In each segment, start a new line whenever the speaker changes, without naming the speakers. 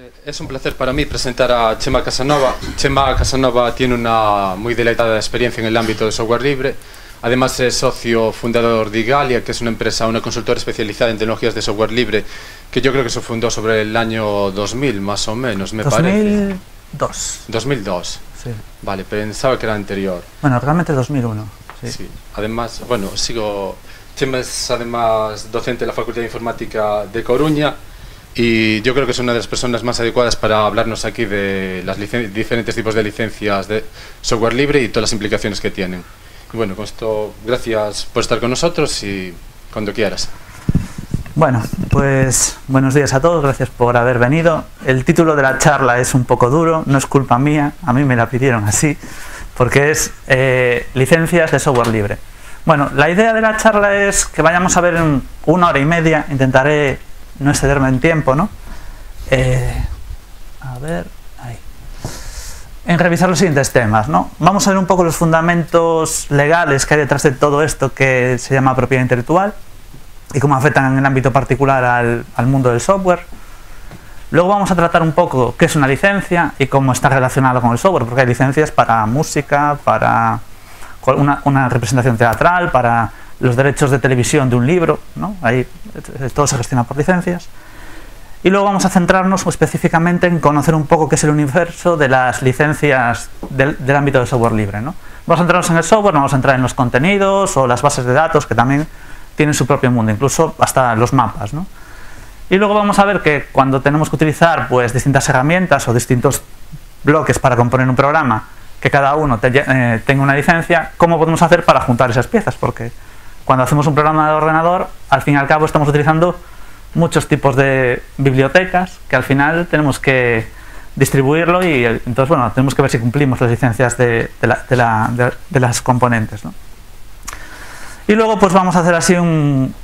Eh, es un placer para mí presentar a Chema Casanova. Chema Casanova tiene una muy deleitada experiencia en el ámbito de software libre. Además es socio fundador de Igalia, que es una empresa, una consultora especializada en tecnologías de software libre, que yo creo que se fundó sobre el año 2000, más o menos, me
2002.
parece. 2002.
Sí.
Vale, pensaba que era anterior.
Bueno, realmente 2001. Sí.
Sí. Además, bueno, sigo. Chema es además docente de la Facultad de Informática de Coruña y yo creo que es una de las personas más adecuadas para hablarnos aquí de los diferentes tipos de licencias de software libre y todas las implicaciones que tienen. Bueno, con esto, gracias por estar con nosotros y cuando quieras.
Bueno, pues buenos días a todos, gracias por haber venido. El título de la charla es un poco duro, no es culpa mía, a mí me la pidieron así, porque es eh, licencias de software libre. Bueno, la idea de la charla es que vayamos a ver en una hora y media, intentaré no excederme en tiempo, ¿no? Eh, a ver, ahí. En revisar los siguientes temas, ¿no? Vamos a ver un poco los fundamentos legales que hay detrás de todo esto que se llama propiedad intelectual y cómo afectan en el ámbito particular al, mundo del software. Luego vamos a tratar un poco qué es una licencia y cómo está relacionado con el software, porque hay licencias para música, para una, una representación teatral, para los derechos de televisión de un libro, ¿no? Ahí eh, todo se gestiona por licencias. Y luego vamos a centrarnos específicamente en conocer un poco qué es el universo de las licencias del, ámbito del software libre. ¿no? Vamos a centrarnos en el software, no vamos a entrar en los contenidos o las bases de datos que también tienen su propio mundo, incluso hasta los mapas. ¿no? Y luego vamos a ver que cuando tenemos que utilizar pues, distintas herramientas o distintos bloques para componer un programa, que cada uno eh, tenga una licencia, ¿cómo podemos hacer para juntar esas piezas? Porque cuando hacemos un programa de ordenador, al fin y al cabo estamos utilizando muchos tipos de bibliotecas que al final tenemos que distribuirlo y entonces bueno, tenemos que ver si cumplimos las licencias de, de, la, de, la, de las componentes. ¿no? Y luego pues vamos a hacer así un,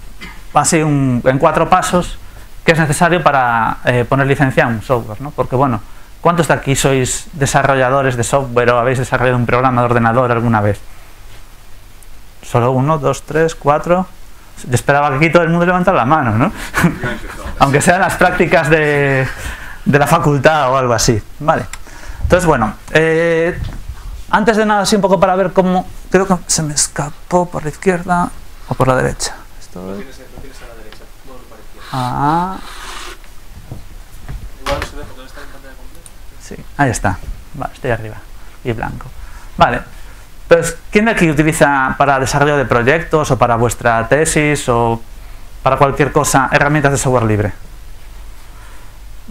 así un, en cuatro pasos que es necesario para eh, poner licencia a un software, ¿no? Porque bueno, ¿cuántos de aquí sois desarrolladores de software o habéis desarrollado un programa de ordenador alguna vez? Solo uno, dos, tres, cuatro. Yo esperaba que aquí todo el mundo levantara la mano, ¿no? Aunque sean las prácticas de, de, la facultad o algo así. Vale. Entonces, bueno, eh, antes de nada, así un poco para ver cómo. Creo que se me escapó por la izquierda o por la derecha. Esto...
Lo tienes, a la derecha, no por izquierda.
Ah.
Igual no se ve porque no está en pantalla completa.
Sí, ahí está. Vale, estoy arriba. Y blanco. Vale. Entonces, ¿quién de aquí utiliza para desarrollo de proyectos o para vuestra tesis o para cualquier cosa herramientas de software libre?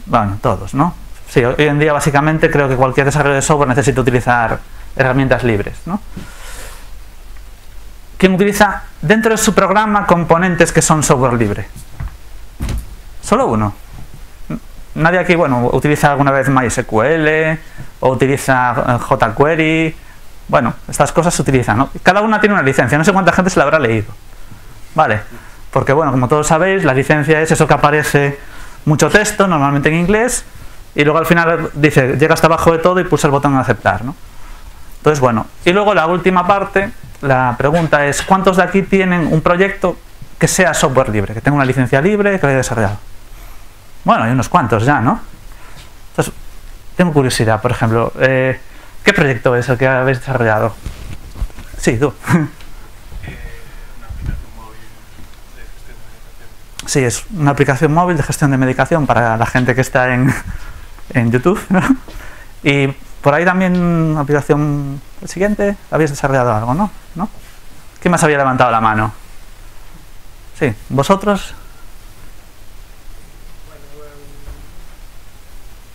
Bueno, todos, ¿no? Sí, hoy en día básicamente creo que cualquier desarrollo de software necesita utilizar herramientas libres, ¿no? ¿Quién utiliza dentro de su programa componentes que son software libre? Solo uno. Nadie aquí, bueno, utiliza alguna vez MySQL o utiliza jQuery. Bueno, estas cosas se utilizan, ¿no? Cada una tiene una licencia, no sé cuánta gente se la habrá leído. Vale, porque bueno, como todos sabéis, la licencia es eso que aparece mucho texto, normalmente en inglés, y luego al final dice, llega hasta abajo de todo y pulsa el botón aceptar, ¿no? Entonces, bueno, y luego la última parte, la pregunta es, ¿cuántos de aquí tienen un proyecto que sea software libre, que tenga una licencia libre, que lo haya desarrollado? Bueno, hay unos cuantos ya, ¿no? Entonces, tengo curiosidad, por ejemplo, eh, ¿qué proyecto es el que habéis desarrollado? Sí, tú. Sí, es una aplicación móvil de gestión de medicación para la gente que está en, en YouTube. ¿no? Y por ahí también una aplicación el siguiente, habéis desarrollado algo, ¿no? ¿no? ¿Quién más había levantado la mano? Sí, vosotros.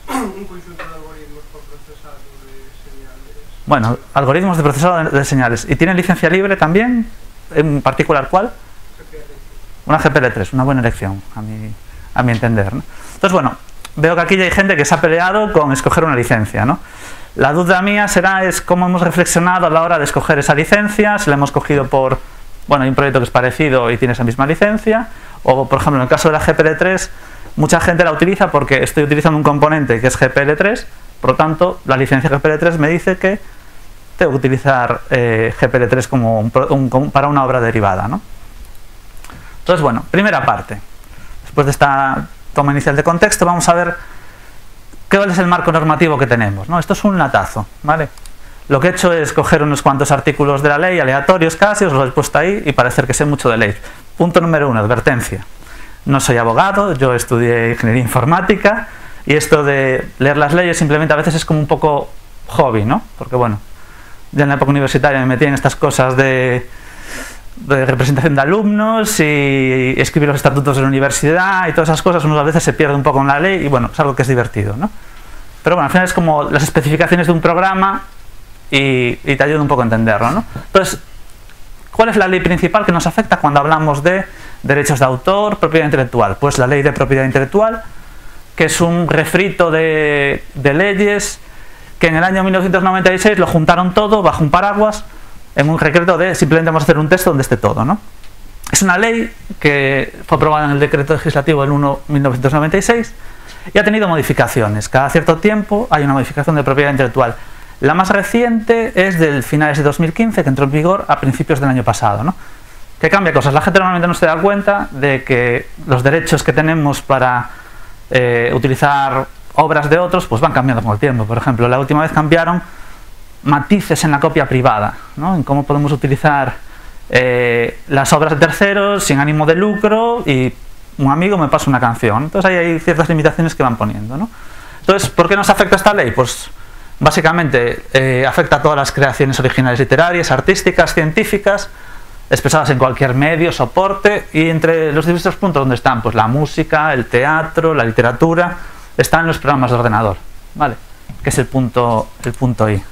Bueno, algoritmos de procesado de señales. ¿Y tiene licencia libre también? ¿En particular cuál? Una GPL3, una buena elección, a mi, a mi entender. Entonces, bueno, veo que aquí ya hay gente que se ha peleado con escoger una licencia. ¿no? La duda mía será es cómo hemos reflexionado a la hora de escoger esa licencia, si la hemos cogido por, bueno, hay un proyecto que es parecido y tiene esa misma licencia, o por ejemplo en el caso de la GPL3, mucha gente la utiliza porque estoy utilizando un componente que es GPL3, por lo tanto la licencia GPL3 me dice que utilizar eh, GPL3 como un, un, para una obra derivada. ¿no? Entonces, bueno, primera parte. Después de esta toma inicial de contexto, vamos a ver ¿Cuál es el marco normativo que tenemos? Esto es un latazo, ¿vale? Lo que he hecho es coger unos cuantos artículos de la ley, aleatorios casi, os los he puesto ahí y parecer que sé mucho de ley. Punto número uno, advertencia. No soy abogado, yo estudié ingeniería informática y esto de leer las leyes simplemente a veces es como un poco hobby, ¿no? Porque bueno, ya en la época universitaria me metí en estas cosas de, de representación de alumnos y escribir los estatutos de la universidad y todas esas cosas, uno a veces se pierde un poco en la ley y bueno, es algo que es divertido, ¿no? Pero bueno, al final es como las especificaciones de un programa y, te ayuda un poco a entenderlo. ¿no? Entonces, ¿cuál es la ley principal que nos afecta cuando hablamos de derechos de autor, propiedad intelectual? Pues la ley de propiedad intelectual, que es un refrito de, leyes que en el año 1996 lo juntaron todo bajo un paraguas en un decreto de simplemente vamos a hacer un texto donde esté todo. ¿no? Es una ley que fue aprobada en el decreto legislativo del 1 1996 y ha tenido modificaciones. Cada cierto tiempo hay una modificación de propiedad intelectual. La más reciente es del finales de 2015, que entró en vigor a principios del año pasado. ¿no? Que cambia cosas. La gente normalmente no se da cuenta de que los derechos que tenemos para eh, utilizar obras de otros pues van cambiando con el tiempo. Por ejemplo, la última vez cambiaron matices en la copia privada, ¿no? en cómo podemos utilizar eh, las obras de terceros sin ánimo de lucro y un amigo me pasa una canción. Entonces ahí hay ciertas limitaciones que van poniendo. ¿no? Entonces, ¿por qué nos afecta esta ley? Pues Básicamente eh, afecta a todas las creaciones originales literarias, artísticas, científicas, expresadas en cualquier medio, soporte, y entre los diversos puntos donde están pues la música, el teatro, la literatura, están los programas de ordenador, ¿vale? Que es el punto, el punto I.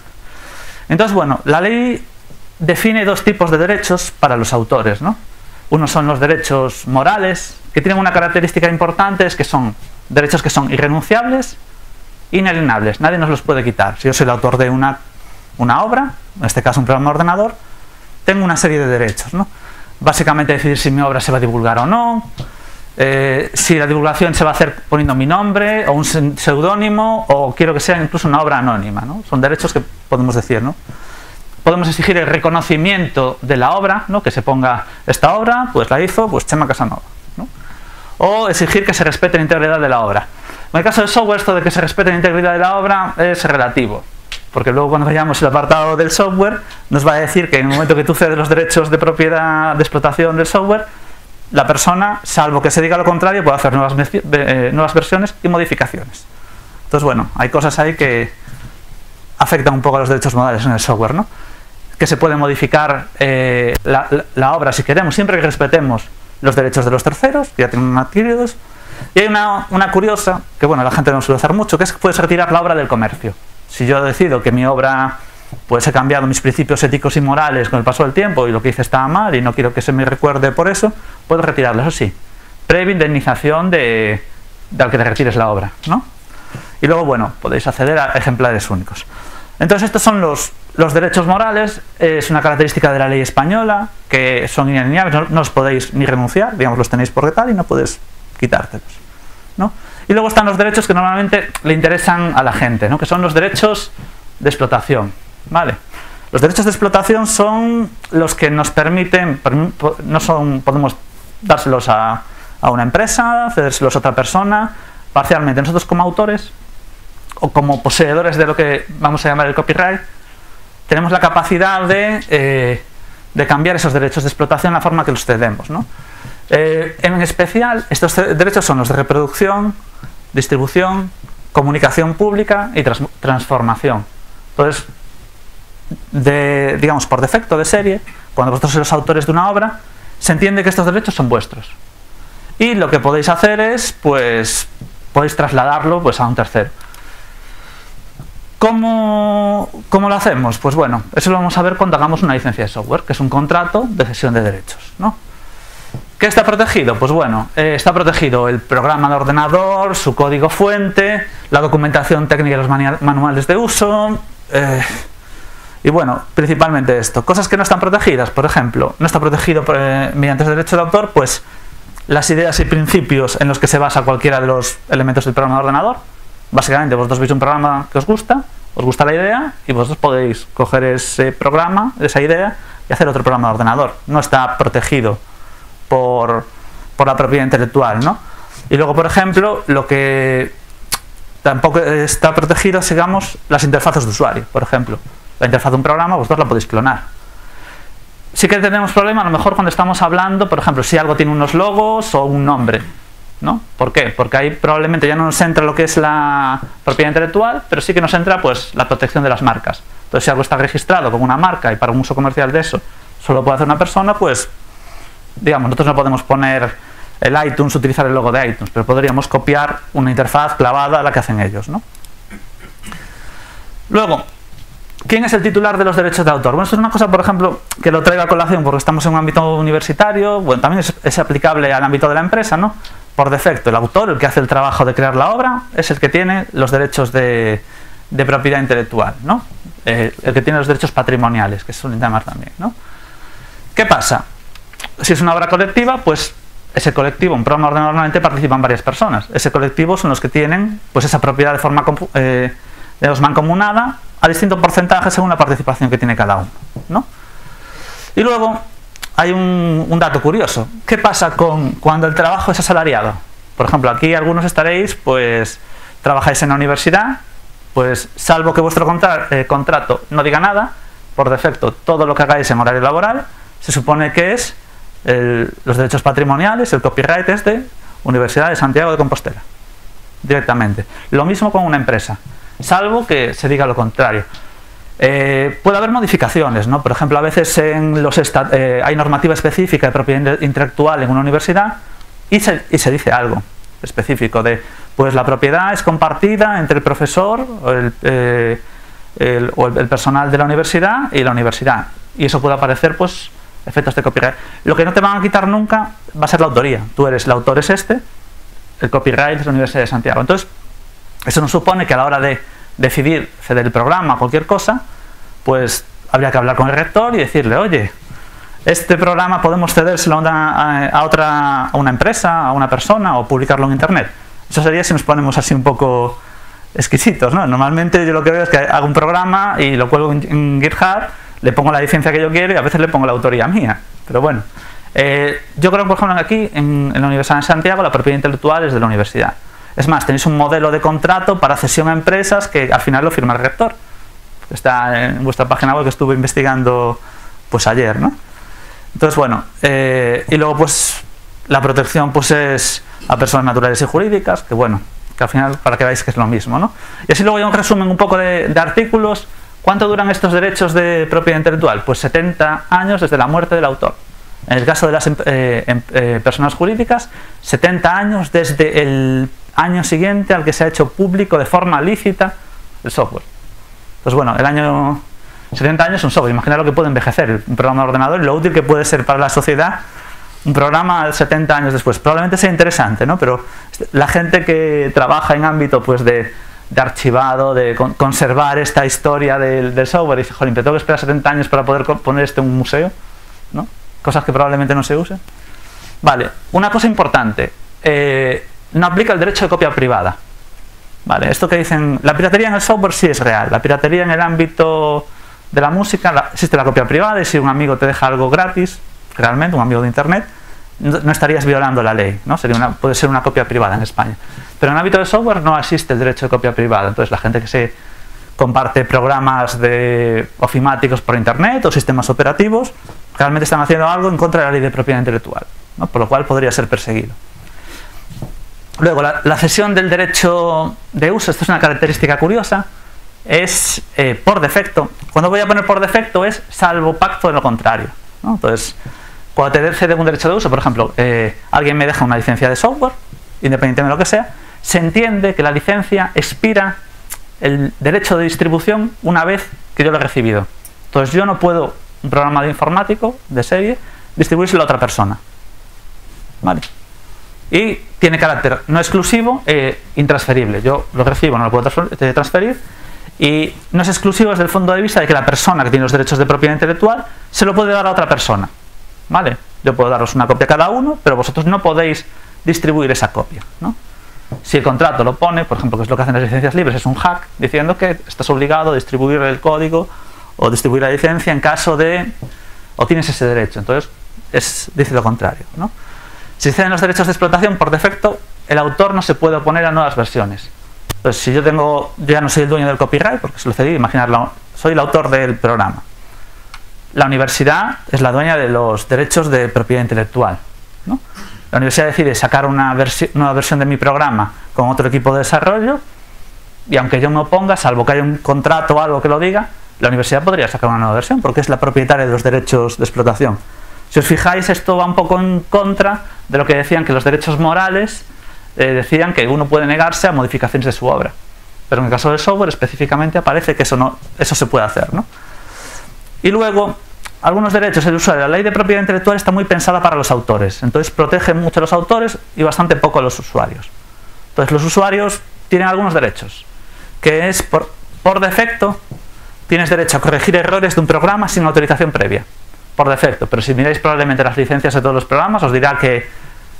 Entonces, bueno, la ley define dos tipos de derechos para los autores, ¿no? Unos son los derechos morales, que tienen una característica importante, es que son derechos que son irrenunciables inalienables, nadie nos los puede quitar. Si yo soy el autor de una, una obra, en este caso un programa de ordenador, tengo una serie de derechos. ¿no? Básicamente decidir si mi obra se va a divulgar o no, eh, si la divulgación se va a hacer poniendo mi nombre o un seudónimo o quiero que sea incluso una obra anónima. ¿no? Son derechos que podemos decir. ¿no? Podemos exigir el reconocimiento de la obra, ¿no? que se ponga esta obra, pues la hizo pues Chema Casanova. ¿no? O exigir que se respete la integridad de la obra. En el caso del software, esto de que se respete la integridad de la obra es relativo. Porque luego cuando veamos el apartado del software, nos va a decir que en el momento que tú cedes los derechos de propiedad de explotación del software, la persona, salvo que se diga lo contrario, puede hacer nuevas, eh, nuevas versiones y modificaciones. Entonces, bueno, hay cosas ahí que afectan un poco a los derechos modales en el software, ¿no? Que se puede modificar eh, la, obra si queremos, siempre que respetemos los derechos de los terceros, que ya tienen adquiridos, y hay una, una, curiosa, que bueno, la gente no suele hacer mucho, que es que puedes retirar la obra del comercio. Si yo decido que mi obra pues he cambiado mis principios éticos y morales con el paso del tiempo y lo que hice estaba mal y no quiero que se me recuerde por eso, puedo retirarlo, eso sí, previa indemnización de, de al que te retires la obra, ¿no? Y luego, bueno, podéis acceder a ejemplares únicos. Entonces, estos son los, los derechos morales, es una característica de la ley española, que son inalienables, no, os podéis ni renunciar, digamos, los tenéis por detal y no podéis quitártelos. ¿no? Y luego están los derechos que normalmente le interesan a la gente, ¿no? que son los derechos de explotación. Los derechos de explotación son los que nos permiten, no son, podemos dárselos a, a una empresa, cedérselos a otra persona, parcialmente. Nosotros como autores o como poseedores de lo que vamos a llamar el copyright, tenemos la capacidad de, eh, cambiar esos derechos de explotación en la forma que los cedemos. Eh, en especial, estos derechos son los de reproducción, distribución, comunicación pública y transformación. Entonces, de, digamos, por defecto de serie, cuando vosotros sois los autores de una obra, se entiende que estos derechos son vuestros. Y lo que podéis hacer es, pues, podéis trasladarlo pues, a un tercero. ¿Cómo, ¿Cómo, lo hacemos? Pues bueno, eso lo vamos a ver cuando hagamos una licencia de software, que es un contrato de cesión de derechos. ¿no? ¿Qué está protegido? Pues bueno, eh, está protegido el programa de ordenador, su código fuente, la documentación técnica y los manuales de uso. Eh, y bueno, principalmente esto. Cosas que no están protegidas, por ejemplo, no está protegido eh, mediante el derecho de autor, pues las ideas y principios en los que se basa cualquiera de los elementos del programa de ordenador. Básicamente, vosotros veis un programa que os gusta, os gusta la idea y vosotros podéis coger ese programa, esa idea y hacer otro programa de ordenador. No está protegido por, la propiedad intelectual, ¿no? Y luego, por ejemplo, lo que tampoco está protegido, digamos, las interfaces de usuario, por ejemplo. La interfaz de un programa, vosotros la podéis clonar. Sí que tenemos problema a lo mejor cuando estamos hablando, por ejemplo, si algo tiene unos logos o un nombre. ¿No? ¿Por qué? Porque ahí probablemente ya no nos entra lo que es la propiedad intelectual, pero sí que nos entra pues la protección de las marcas. Entonces, si algo está registrado como una marca y para un uso comercial de eso solo puede hacer una persona, pues digamos, nosotros no podemos poner el iTunes, utilizar el logo de iTunes, pero podríamos copiar una interfaz clavada a la que hacen ellos, ¿no? Luego, ¿quién es el titular de los derechos de autor? Bueno, esto es una cosa, por ejemplo, que lo traigo a colación porque estamos en un ámbito universitario, bueno, también es, aplicable al ámbito de la empresa, ¿no? Por defecto, el autor, el que hace el trabajo de crear la obra, es el que tiene los derechos de, propiedad intelectual, ¿no? Eh, el que tiene los derechos patrimoniales, que suelen llamar también, ¿no? ¿Qué pasa? Si es una obra colectiva, pues ese colectivo, un programa ordenado normalmente participan varias personas. Ese colectivo son los que tienen pues esa propiedad de forma eh, mancomunada a distintos porcentajes según la participación que tiene cada uno. ¿no? Y luego hay un, dato curioso. ¿Qué pasa con cuando el trabajo es asalariado? Por ejemplo, aquí algunos estaréis, pues trabajáis en la universidad, pues salvo que vuestro eh, contrato no diga nada, por defecto todo lo que hagáis en horario laboral se supone que es los derechos patrimoniales, el copyright es de Universidad de Santiago de Compostela, directamente. Lo mismo con una empresa, salvo que se diga lo contrario. Eh, puede haber modificaciones, ¿no? Por ejemplo, a veces en los eh, hay normativa específica de propiedad intelectual en una universidad y se, y se, dice algo específico de, pues la propiedad es compartida entre el profesor o el, eh, o el personal de la universidad y la universidad. Y eso puede aparecer, pues, efectos de copyright. Lo que no te van a quitar nunca va a ser la autoría. Tú eres el autor es este, el copyright es la Universidad de Santiago. Entonces, eso nos supone que a la hora de decidir ceder el programa, cualquier cosa, pues habría que hablar con el rector y decirle, oye, este programa podemos cedérselo a, a, otra, a una empresa, a una persona o publicarlo en internet. Eso sería si nos ponemos así un poco exquisitos, ¿no? Normalmente yo lo que veo es que hago un programa y lo cuelgo en GitHub le pongo la licencia que yo quiero y a veces le pongo la autoría mía. Pero bueno, eh, yo creo por ejemplo aquí en, la Universidad de Santiago la propiedad intelectual es de la universidad. Es más, tenéis un modelo de contrato para cesión a empresas que al final lo firma el rector. Está en vuestra página web que estuve investigando pues ayer, ¿no? Entonces, bueno, eh, y luego pues la protección pues es a personas naturales y jurídicas, que bueno, que al final para que veáis que es lo mismo, ¿no? Y así luego ya un resumen un poco de, artículos ¿Cuánto duran estos derechos de propiedad intelectual? Pues 70 años desde la muerte del autor. En el caso de las eh, em, eh, personas jurídicas, 70 años desde el año siguiente al que se ha hecho público de forma lícita el software. Pues bueno, el año 70 años es un software. Imagina lo que puede envejecer un programa de ordenador y lo útil que puede ser para la sociedad un programa 70 años después. Probablemente sea interesante, ¿no? Pero la gente que trabaja en ámbito pues de de archivado, de conservar esta historia del, software. Y dice, pero tengo que esperar 70 años para poder poner esto en un museo, ¿no? Cosas que probablemente no se usen. Vale, una cosa importante, eh, no aplica el derecho de copia privada. Vale, esto que dicen, la piratería en el software sí es real, la piratería en el ámbito de la música, existe la copia privada y si un amigo te deja algo gratis, realmente, un amigo de internet, no, estarías violando la ley, ¿no? Sería una, puede ser una copia privada en España. Pero en el ámbito de software no existe el derecho de copia privada. Entonces la gente que se comparte programas de ofimáticos por internet o sistemas operativos realmente están haciendo algo en contra de la ley de propiedad intelectual, por lo cual podría ser perseguido. Luego, la, cesión del derecho de uso, esto es una característica curiosa, es eh, por defecto. Cuando voy a poner por defecto es salvo pacto de lo contrario. Entonces, cuando te cede un derecho de uso, por ejemplo, eh, alguien me deja una licencia de software, independientemente de lo que sea, se entiende que la licencia expira el derecho de distribución una vez que yo lo he recibido. Entonces yo no puedo, un programa de informático, de serie, distribuírselo a otra persona. ¿Vale? Y tiene carácter no exclusivo e intransferible. Yo lo recibo, no lo puedo eh, transferir. Y no es exclusivo desde el punto de vista de que la persona que tiene los derechos de propiedad intelectual se lo puede dar a otra persona. ¿Vale? Yo puedo daros una copia a cada uno, pero vosotros no podéis distribuir esa copia. ¿no? Si el contrato lo pone, por ejemplo, que es lo que hacen las licencias libres, es un hack diciendo que estás obligado a distribuir el código o distribuir la licencia en caso de o tienes ese derecho. Entonces, es, dice lo contrario. ¿no? Si ceden los derechos de explotación por defecto, el autor no se puede oponer a nuevas versiones. Entonces, si yo tengo, yo ya no soy el dueño del copyright, porque se lo cedí, imaginarlo, soy el autor del programa. La universidad es la dueña de los derechos de propiedad intelectual. ¿no? La universidad decide sacar una nueva versión de mi programa con otro equipo de desarrollo y aunque yo me oponga, salvo que haya un contrato o algo que lo diga, la universidad podría sacar una nueva versión porque es la propietaria de los derechos de explotación. Si os fijáis, esto va un poco en contra de lo que decían que los derechos morales eh, decían que uno puede negarse a modificaciones de su obra. Pero en el caso del software específicamente aparece que eso, no, eso se puede hacer. ¿no? Y luego, algunos derechos del usuario. La ley de propiedad intelectual está muy pensada para los autores. Entonces protege mucho a los autores y bastante poco a los usuarios. Entonces los usuarios tienen algunos derechos. Que es por, por defecto tienes derecho a corregir errores de un programa sin autorización previa por defecto, pero si miráis probablemente las licencias de todos los programas, os dirá que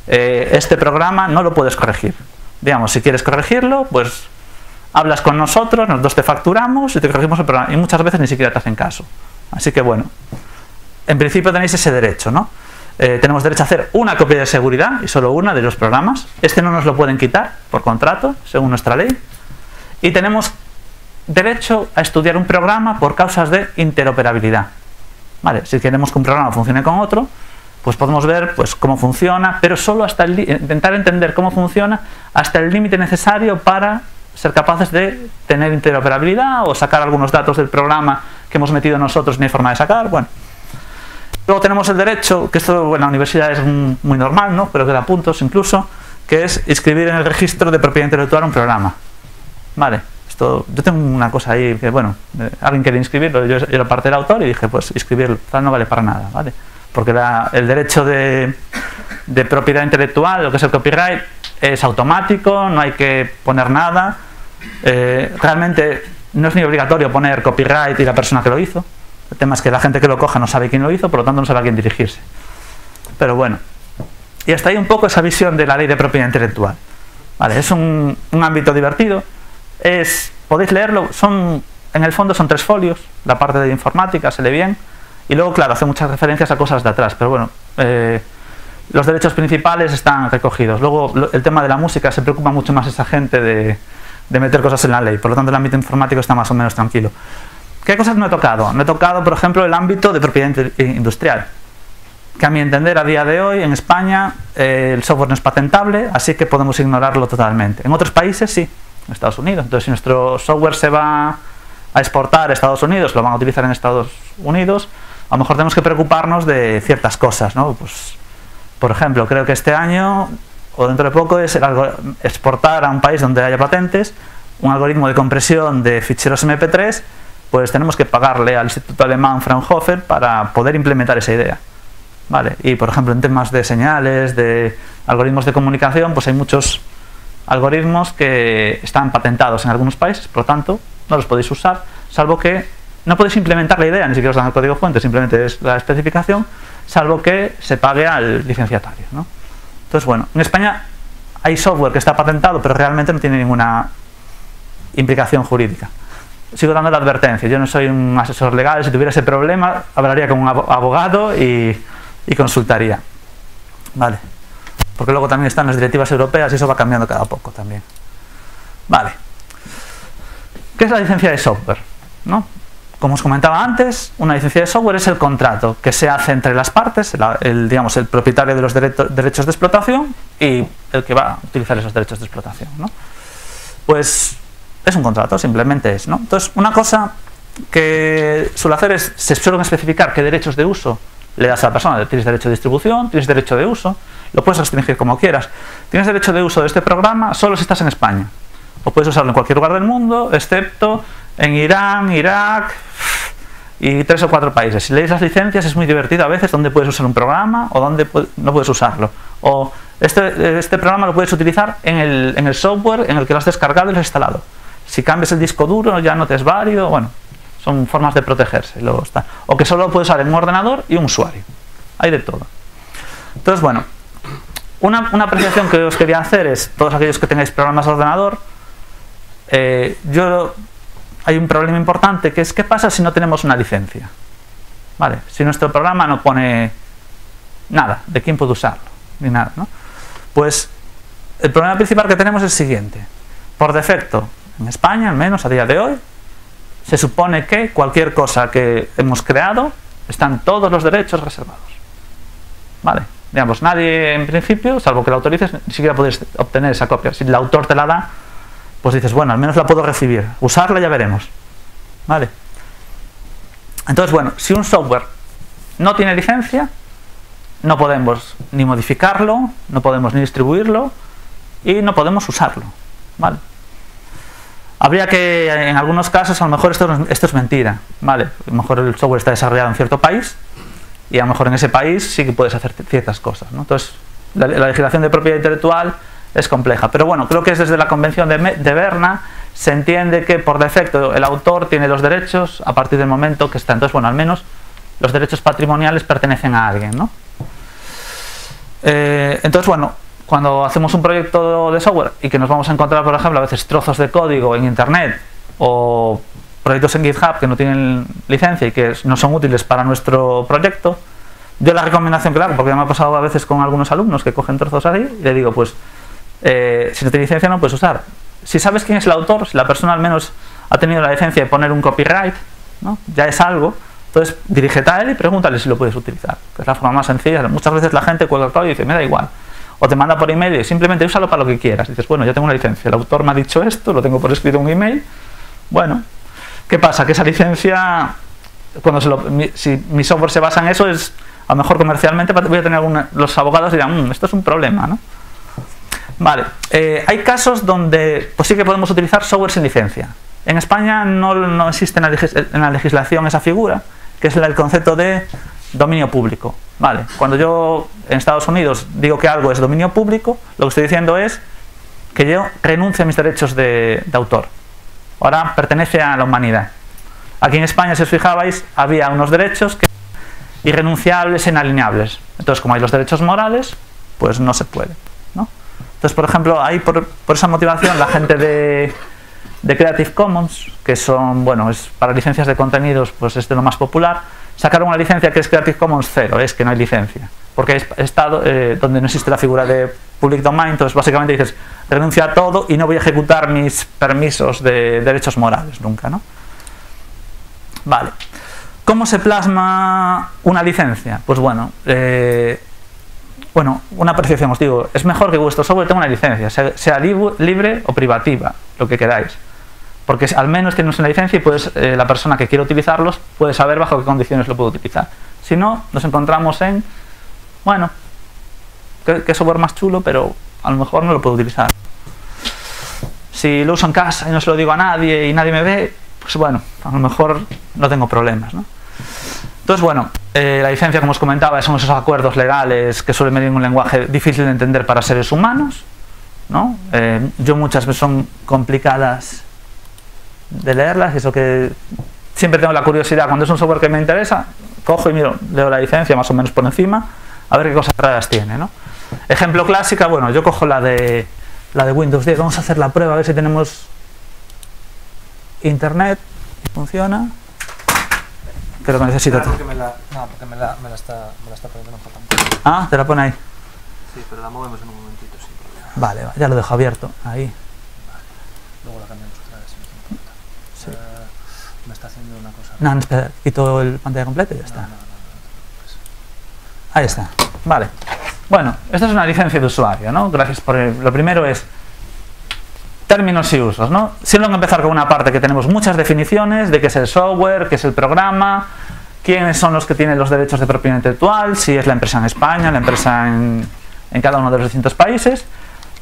eh, este programa no lo puedes corregir. Digamos, si quieres corregirlo, pues hablas con nosotros, nosotros te facturamos y te corregimos el programa. Y muchas veces ni siquiera te hacen caso. Así que bueno, en principio tenéis ese derecho, ¿no? Eh, tenemos derecho a hacer una copia de seguridad y solo una de los programas. Este no nos lo pueden quitar por contrato, según nuestra ley. Y tenemos derecho a estudiar un programa por causas de interoperabilidad. Si queremos que un programa funcione con otro, pues podemos ver pues, cómo funciona, pero solo hasta el, intentar entender cómo funciona hasta el límite necesario para ser capaces de tener interoperabilidad o sacar algunos datos del programa que hemos metido nosotros ni hay forma de sacar. Bueno. Luego tenemos el derecho, que esto en la universidad es muy normal, ¿no? pero que da puntos incluso, que es inscribir en el registro de propiedad intelectual un programa. Vale yo tengo una cosa ahí que, bueno, eh, alguien quería inscribirlo, yo, era parte del autor y dije, pues inscribirlo, tal no vale para nada, ¿vale? Porque el derecho de, propiedad intelectual, lo que es el copyright, es automático, no hay que poner nada. Eh, realmente no es ni obligatorio poner copyright y la persona que lo hizo. El tema es que la gente que lo coja no sabe quién lo hizo, por lo tanto no sabe a quién dirigirse. Pero bueno, y hasta ahí un poco esa visión de la ley de propiedad intelectual. Vale, es un, un ámbito divertido es, podéis leerlo, son, en el fondo son tres folios, la parte de informática se lee bien, y luego, claro, hace muchas referencias a cosas de atrás, pero bueno, eh, los derechos principales están recogidos. Luego, el tema de la música se preocupa mucho más esa gente de, de meter cosas en la ley, por lo tanto el ámbito informático está más o menos tranquilo. ¿Qué cosas no he tocado? No he tocado, por ejemplo, el ámbito de propiedad industrial, que a mi entender a día de hoy en España eh, el software no es patentable, así que podemos ignorarlo totalmente. En otros países sí, en Estados Unidos. Entonces, si nuestro software se va a exportar a Estados Unidos, lo van a utilizar en Estados Unidos, a lo mejor tenemos que preocuparnos de ciertas cosas, ¿no? Pues, por ejemplo, creo que este año o dentro de poco es exportar a un país donde haya patentes un algoritmo de compresión de ficheros MP3, pues tenemos que pagarle al Instituto Alemán Fraunhofer para poder implementar esa idea. ¿Vale? Y por ejemplo, en temas de señales, de algoritmos de comunicación, pues hay muchos algoritmos que están patentados en algunos países, por lo tanto, no los podéis usar, salvo que no podéis implementar la idea, ni siquiera os dan el código fuente, simplemente es la especificación, salvo que se pague al licenciatario. Entonces, bueno, en España hay software que está patentado, pero realmente no tiene ninguna implicación jurídica. Sigo dando la advertencia, yo no soy un asesor legal, si tuviera ese problema, hablaría con un abogado y, y consultaría. Vale porque luego también están las directivas europeas y eso va cambiando cada poco también. Vale. ¿Qué es la licencia de software? ¿No? Como os comentaba antes, una licencia de software es el contrato que se hace entre las partes, el, digamos, el propietario de los derechos de explotación y el que va a utilizar esos derechos de explotación. ¿no? Pues es un contrato, simplemente es. ¿no? Entonces, una cosa que suele hacer es, se suelen especificar qué derechos de uso le das a la persona. Tienes derecho de distribución, tienes derecho de uso, lo puedes restringir como quieras. Tienes derecho de uso de este programa solo si estás en España. O puedes usarlo en cualquier lugar del mundo, excepto en Irán, Irak y tres o cuatro países. Si lees las licencias es muy divertido a veces dónde puedes usar un programa o dónde no puedes usarlo. O este, este programa lo puedes utilizar en el, en el software en el que lo has descargado y lo has instalado. Si cambias el disco duro ya no te es válido. Bueno, son formas de protegerse. O que solo puedes usar en un ordenador y un usuario. Hay de todo. Entonces, bueno, una, apreciación que os quería hacer es, todos aquellos que tengáis programas de ordenador, eh, yo, hay un problema importante que es, ¿qué pasa si no tenemos una licencia? ¿Vale? Si nuestro programa no pone nada de quién puede usarlo, ni nada, ¿no? Pues el problema principal que tenemos es el siguiente. por defecto, en España, al menos a día de hoy, se supone que cualquier cosa que hemos creado están todos los derechos reservados. ¿Vale? Digamos, nadie en principio, salvo que la autorices, ni siquiera puedes obtener esa copia. Si el autor te la da, pues dices, bueno, al menos la puedo recibir. Usarla ya veremos. ¿Vale? Entonces, bueno, si un software no tiene licencia, no podemos ni modificarlo, no podemos ni distribuirlo y no podemos usarlo. ¿Vale? Habría que, en algunos casos, a lo mejor esto, esto es mentira, ¿vale? A lo mejor el software está desarrollado en cierto país y a lo mejor en ese país sí que puedes hacer ciertas cosas, ¿no? Entonces, la, legislación de propiedad intelectual es compleja. Pero bueno, creo que es desde la Convención de, de, Berna se entiende que por defecto el autor tiene los derechos a partir del momento que está. Entonces, bueno, al menos los derechos patrimoniales pertenecen a alguien, ¿no? Eh, entonces, bueno, cuando hacemos un proyecto de software y que nos vamos a encontrar, por ejemplo, a veces trozos de código en Internet o proyectos en GitHub que no tienen licencia y que no son útiles para nuestro proyecto, yo la recomendación, claro, porque me ha pasado a veces con algunos alumnos que cogen trozos ahí y le digo, pues, eh, si no tiene licencia no puedes usar. Si sabes quién es el autor, si la persona al menos ha tenido la licencia de poner un copyright, ¿no? ya es algo, entonces dirígete a él y pregúntale si lo puedes utilizar, es la forma más sencilla. Muchas veces la gente cuelga el código y dice, me da igual o te manda por email y simplemente úsalo para lo que quieras. Dices, bueno, ya tengo una licencia, el autor me ha dicho esto, lo tengo por escrito en un email. Bueno, ¿qué pasa? Que esa licencia, cuando se lo, si mi software se basa en eso, es a lo mejor comercialmente voy a tener alguna, los abogados dirán, mm, esto es un problema, ¿no? Vale, eh, hay casos donde pues sí que podemos utilizar software sin licencia. En España no, no existe en la, legislación esa figura, que es el concepto de dominio público. Vale, cuando yo en Estados Unidos digo que algo es dominio público, lo que estoy diciendo es que yo renuncio a mis derechos de, autor. Ahora pertenece a la humanidad. Aquí en España, si os fijabais, había unos derechos que irrenunciables e inalineables. Entonces, como hay los derechos morales, pues no se puede. Entonces, por ejemplo, ahí por, esa motivación la gente de, de Creative Commons, que son, bueno, es para licencias de contenidos, pues es de lo más popular, sacaron una licencia que es Creative Commons cero, es que no hay licencia. Porque es estado eh, donde no existe la figura de public domain, entonces básicamente dices, renuncio a todo y no voy a ejecutar mis permisos de derechos morales nunca, ¿no? Vale. ¿Cómo se plasma una licencia? Pues bueno, eh, bueno, una apreciación, os digo, es mejor que vuestro software tenga una licencia, sea, libre o privativa, lo que queráis porque al menos tienes una licencia y puedes, eh, la persona que quiere utilizarlos puede saber bajo qué condiciones lo puede utilizar. Si no, nos encontramos en, bueno, qué, software más chulo, pero a lo mejor no lo puedo utilizar. Si lo uso en casa y no se lo digo a nadie y nadie me ve, pues bueno, a lo mejor no tengo problemas. ¿no? Entonces, bueno, eh, la licencia, como os comentaba, son esos acuerdos legales que suelen venir en un lenguaje difícil de entender para seres humanos. ¿no? Eh, yo muchas veces son complicadas de leerlas, eso que siempre tengo la curiosidad, cuando es un software que me interesa, cojo y miro, leo la licencia más o menos por encima, a ver qué cosas raras tiene. ¿no? Ejemplo clásica, bueno, yo cojo la de, la de Windows 10, vamos a hacer la prueba, a ver si tenemos internet, funciona. Pero que necesito...
Claro, porque me la, no, porque me la, me la, está, me la está poniendo en
Ah, te la pone ahí.
Sí, pero la movemos en un momentito, sí.
Vale, ya lo dejo abierto, ahí. No, espera, quito el pantalla completa y ya está. Ahí está. Vale. Bueno, esta es una licencia de usuario, ¿no? Gracias por Lo primero es términos y usos, ¿no? Siempre empezar con una parte que tenemos muchas definiciones de qué es el software, qué es el programa, quiénes son los que tienen los derechos de propiedad intelectual, si es la empresa en España, la empresa en, en cada uno de los distintos países.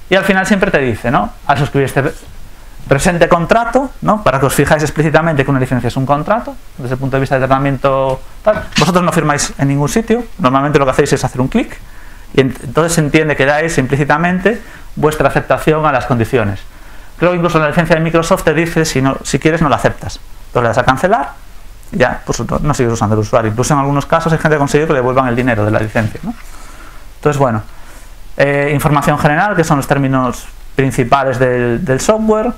Y al final siempre te dice, ¿no? Al suscribir este presente contrato, ¿no? para que os fijáis explícitamente que una licencia es un contrato, desde el punto de vista de tratamiento tal. Vosotros no firmáis en ningún sitio, normalmente lo que hacéis es hacer un clic y entonces se entiende que dais implícitamente vuestra aceptación a las condiciones. Creo que incluso la licencia de Microsoft te dice si, no, si quieres no la aceptas. Entonces le das a cancelar y ya pues, no sigues usando el usuario. Incluso en algunos casos hay gente que ha conseguido que le devuelvan el dinero de la licencia. Entonces, bueno, eh, información general, que son los términos principales del software,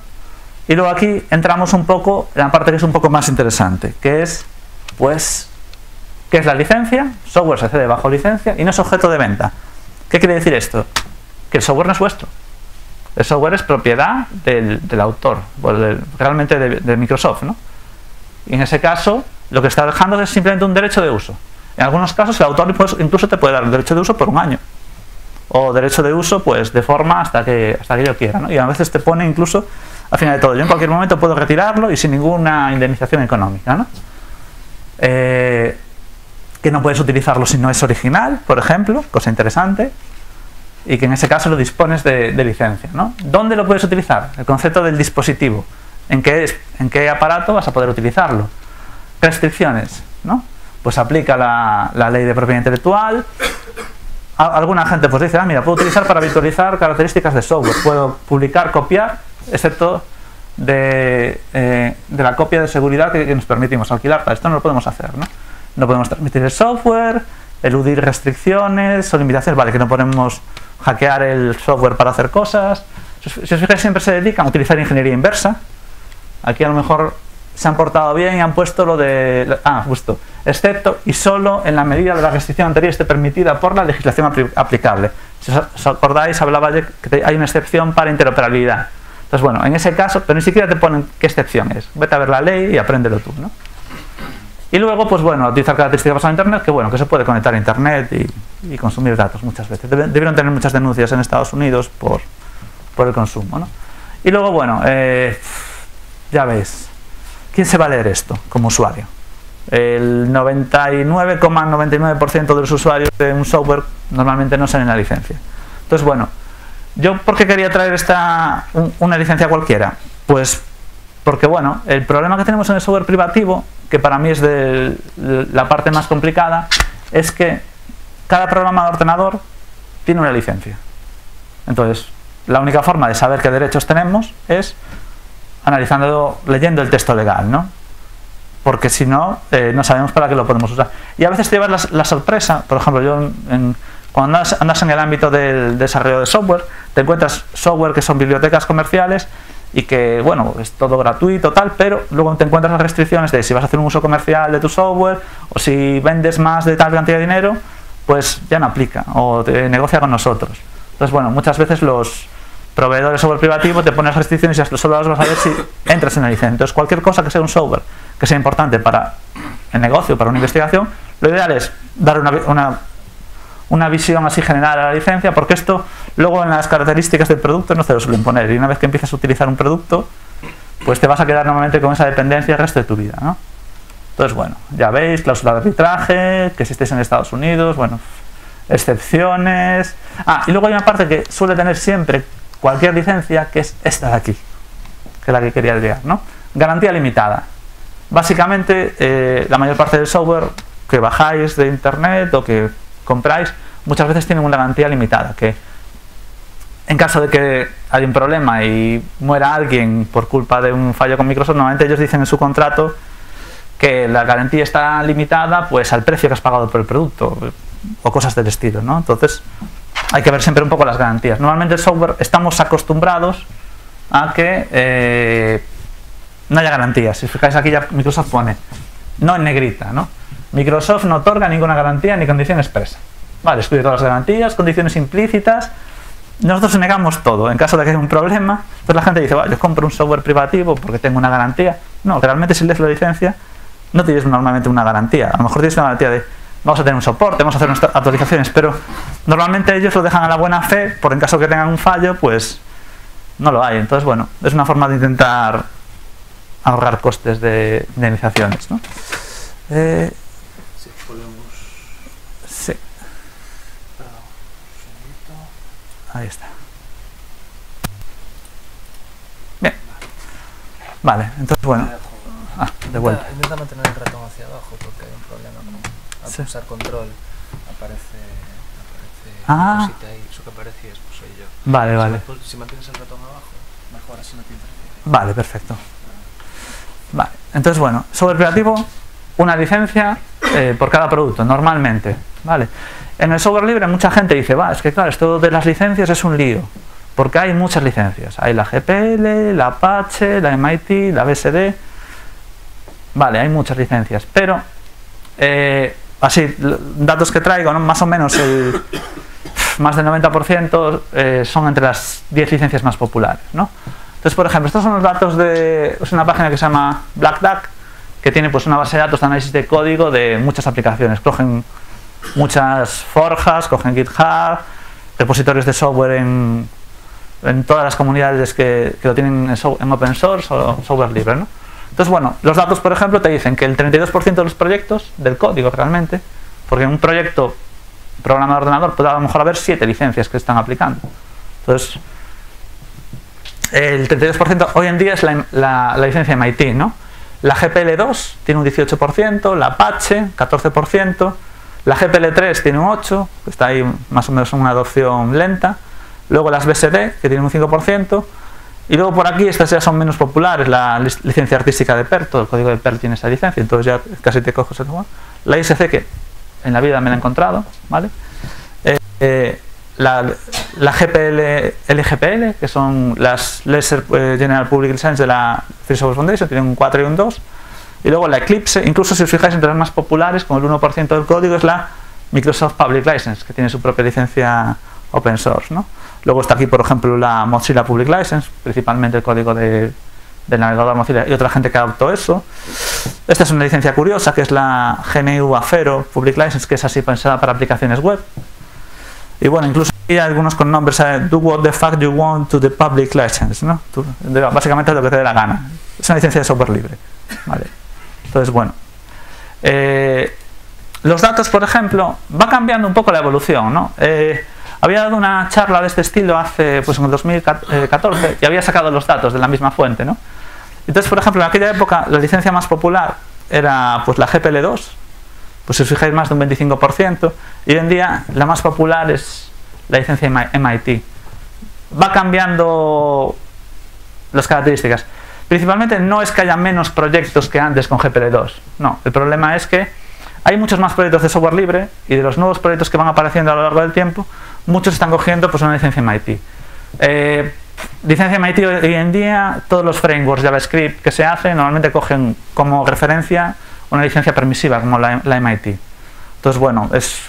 y luego aquí entramos un poco en la parte que es un poco más interesante, que es, pues, ¿qué es la licencia? Software se cede bajo licencia y no es objeto de venta. ¿Qué quiere decir esto? Que el software no es vuestro. El software es propiedad del, del autor, pues realmente de, de Microsoft, ¿no? Y en ese caso, lo que está dejando es simplemente un derecho de uso. En algunos casos, el autor pues, incluso te puede dar el derecho de uso por un año. O derecho de uso, pues, de forma hasta que, hasta que yo quiera, ¿no? Y a veces te pone incluso, al final de todo, yo en cualquier momento puedo retirarlo y sin ninguna indemnización económica, ¿no? Eh, que no puedes utilizarlo si no es original, por ejemplo, cosa interesante, y que en ese caso lo dispones de, licencia. ¿no? ¿Dónde lo puedes utilizar? El concepto del dispositivo. ¿En qué, ¿En qué aparato vas a poder utilizarlo? Restricciones. ¿no? Pues aplica la, ley de propiedad intelectual. Alguna gente pues dice, ah, mira, puedo utilizar para virtualizar características de software. Puedo publicar, copiar, excepto de, eh, de la copia de seguridad que, nos permitimos alquilar. Para esto no lo podemos hacer, ¿no? No podemos transmitir el software, eludir restricciones o limitaciones. Vale, que no podemos hackear el software para hacer cosas. Si os fijáis, siempre se dedican a utilizar ingeniería inversa. Aquí a lo mejor se han portado bien y han puesto lo de... Ah, justo. Excepto y solo en la medida de la restricción anterior esté permitida por la legislación apli- aplicable. Si os acordáis, hablaba yo que hay una excepción para interoperabilidad. Entonces, bueno, en ese caso, pero ni siquiera te ponen qué excepción es. Vete a ver la ley y apréndelo tú, ¿no? Y luego, pues bueno, utilizar características basadas en Internet, que bueno, que se puede conectar a Internet y, consumir datos muchas veces. Debieron tener muchas denuncias en Estados Unidos por, el consumo, ¿no? Y luego, bueno, eh, ya veis, ¿quién se va a leer esto como usuario? El 99,99% de los usuarios de un software normalmente no salen la licencia. Entonces, bueno, ¿yo por qué quería traer esta, un- una licencia cualquiera? Pues porque, bueno, el problema que tenemos en el software privativo, que para mí es de la parte más complicada, es que cada programa de ordenador tiene una licencia. Entonces, la única forma de saber qué derechos tenemos es analizando, leyendo el texto legal, ¿no? Porque si no, eh, no sabemos para qué lo podemos usar. Y a veces te llevas la, la sorpresa, por ejemplo, yo en- en- cuando andas, en el ámbito del desarrollo de software, te encuentras software que son bibliotecas comerciales y que, bueno, es todo gratuito, tal, pero luego te encuentras las restricciones de si vas a hacer un uso comercial de tu software o si vendes más de tal cantidad de dinero, pues ya no aplica o te negocia con nosotros. Entonces, bueno, muchas veces los proveedores de software privativo te ponen las restricciones y hasta solo las vas a ver si entras en la licencia. Entonces, cualquier cosa que sea un software que sea importante para el negocio, para una investigación, lo ideal es dar una, una visión así general a la licencia, porque esto luego en las características del producto no se lo suelen poner. Y una vez que empiezas a utilizar un producto, pues te vas a quedar normalmente con esa dependencia el resto de tu vida, ¿no? Entonces, bueno, ya veis, cláusula de arbitraje, que si en Estados Unidos, bueno, excepciones. Ah, y luego hay una parte que suele tener siempre cualquier licencia, que es esta de aquí, que es la que quería llegar, ¿no? Garantía limitada. Básicamente, eh, la mayor parte del software que bajáis de internet o que compráis, muchas veces tienen una garantía limitada, que en caso de que haya un problema y muera alguien por culpa de un fallo con Microsoft, normalmente ellos dicen en su contrato que la garantía está limitada pues al precio que has pagado por el producto o cosas del estilo, ¿no? Entonces hay que ver siempre un poco las garantías. Normalmente el software estamos acostumbrados a que eh, no haya garantías. Si os fijáis aquí ya Microsoft pone no en negrita, ¿no? Microsoft no otorga ninguna garantía ni condición expresa. Vale, excluye todas las garantías, condiciones implícitas. Nosotros negamos todo. En caso de que haya un problema, pues la gente dice, vale, yo compro un software privativo porque tengo una garantía. No, realmente si lees la licencia, no tienes normalmente una garantía. A lo mejor tienes una garantía de vamos a tener un soporte, vamos a hacer nuestras actualizaciones, pero normalmente ellos lo dejan a la buena fe, por en caso que tengan un fallo, pues no lo hay. Entonces, bueno, es una forma de intentar ahorrar costes de indemnizaciones, ¿no? Eh,
Sí, volvemos
sí,
para un segundito.
Ahí está. Bien. Vale, entonces, bueno, ah, de vuelta.
Intenta, intenta mantener el ratón hacia abajo porque hay un problema con al
Sí.
pulsar control aparece aparece
Ah.
cosita ahí, eso que aparece es pues soy yo.
Vale,
Si
vale.
me- Si, mantienes el ratón abajo, mejor así no interfiere.
Vale, perfecto. Vale, entonces bueno, software creativo, una licencia eh, por cada producto, normalmente. Vale. En el software libre mucha gente dice, va, es que claro, esto de las licencias es un lío, porque hay muchas licencias. Hay la GPL, la Apache, la MIT, la BSD. Vale, hay muchas licencias, pero eh, así, datos que traigo, más o menos el, más del 90% eh, son entre las 10 licencias más populares. ¿no? Entonces, por ejemplo, estos son los datos de es una página que se llama Black Duck, que tiene pues, una base de datos de análisis de código de muchas aplicaciones. Cogen muchas forjas, cogen GitHub, repositorios de software en, todas las comunidades que, lo tienen en, open source o software libre. ¿no? Entonces, bueno, los datos, por ejemplo, te dicen que el 32% de los proyectos, del código realmente, porque un proyecto programa de ordenador puede a lo mejor haber 7 licencias que están aplicando. Entonces, el 32% hoy en día es la, la, licencia MIT, ¿no? La GPL2 tiene un 18%, la Apache 14%, la GPL3 tiene un 8%, que está ahí más o menos en una adopción lenta, luego las BSD, que tienen un 5%, y luego por aquí estas ya son menos populares, la licencia artística de Perl, todo el código de Perl tiene esa licencia, entonces ya casi te cojo ese La ISC que en la vida me la he encontrado, ¿vale? Eh, eh, la, la, GPL, LGPL, que son las Lesser eh, General Public License de la Free Software Foundation, tienen un 4 y un 2. Y luego la Eclipse, incluso si os fijáis entre las más populares, con el 1% del código, es la Microsoft Public License, que tiene su propia licencia open source. ¿no? Luego está aquí, por ejemplo, la Mozilla Public License, principalmente el código de, del navegador Mozilla y otra gente que adoptó eso. Esta es una licencia curiosa, que es la GNU Afero Public License, que es así pensada para aplicaciones web. Y bueno, incluso hay algunos con nombres, do what the fuck you want to the public license, ¿no? básicamente lo que te dé la gana. Es una licencia de software libre. Vale. Entonces, bueno. Eh, los datos, por ejemplo, va cambiando un poco la evolución, ¿no? Eh, había dado una charla de este estilo hace, pues en el 2014 y había sacado los datos de la misma fuente, ¿no? Entonces, por ejemplo, en aquella época la licencia más popular era pues la GPL2, pues si os fijáis más de un 25%, y hoy en día la más popular es la licencia MIT. Va cambiando las características. Principalmente no es que haya menos proyectos que antes con GPL2, no, el problema es que hay muchos más proyectos de software libre y de los nuevos proyectos que van apareciendo a lo largo del tiempo, muchos están cogiendo pues una licencia MIT. Eh, licencia MIT hoy en día, todos los frameworks JavaScript que se hacen normalmente cogen como referencia una licencia permisiva como la, MIT. Entonces, bueno, es,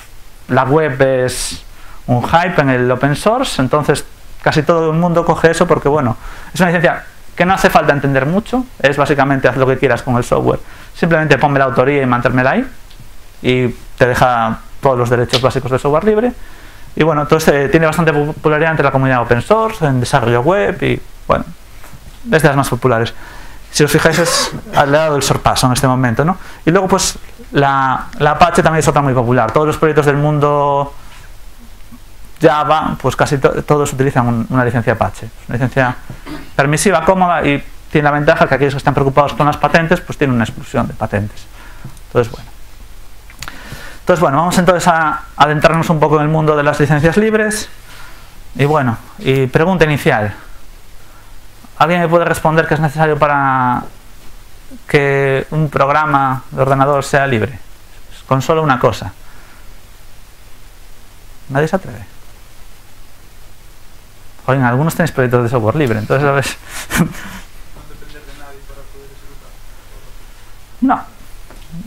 la web es un hype en el open source, entonces casi todo el mundo coge eso porque, bueno, es una licencia que no hace falta entender mucho, es básicamente haz lo que quieras con el software, simplemente ponme la autoría y mantérmela ahí y te deja todos los derechos básicos del software libre. Y bueno, entonces eh, tiene bastante popularidad entre la comunidad open source, en desarrollo web y bueno, es de las más populares. Si os fijáis es al lado del sorpaso en este momento, ¿no? Y luego pues la Apache también es otra muy popular. Todos los proyectos del mundo Java, pues casi todos utilizan una licencia Apache. Una licencia permisiva, cómoda y tiene la ventaja que aquellos que están preocupados con las patentes, pues tienen una exclusión de patentes. Entonces, bueno. Entonces, bueno, vamos entonces a adentrarnos un poco en el mundo de las licencias libres. Y bueno, y pregunta inicial. ¿Alguien me puede responder qué es necesario para que un programa de ordenador sea libre? Con solo una cosa. Nadie se atreve. Oigan, algunos tenéis proyectos de software libre, entonces ¿sabes? No,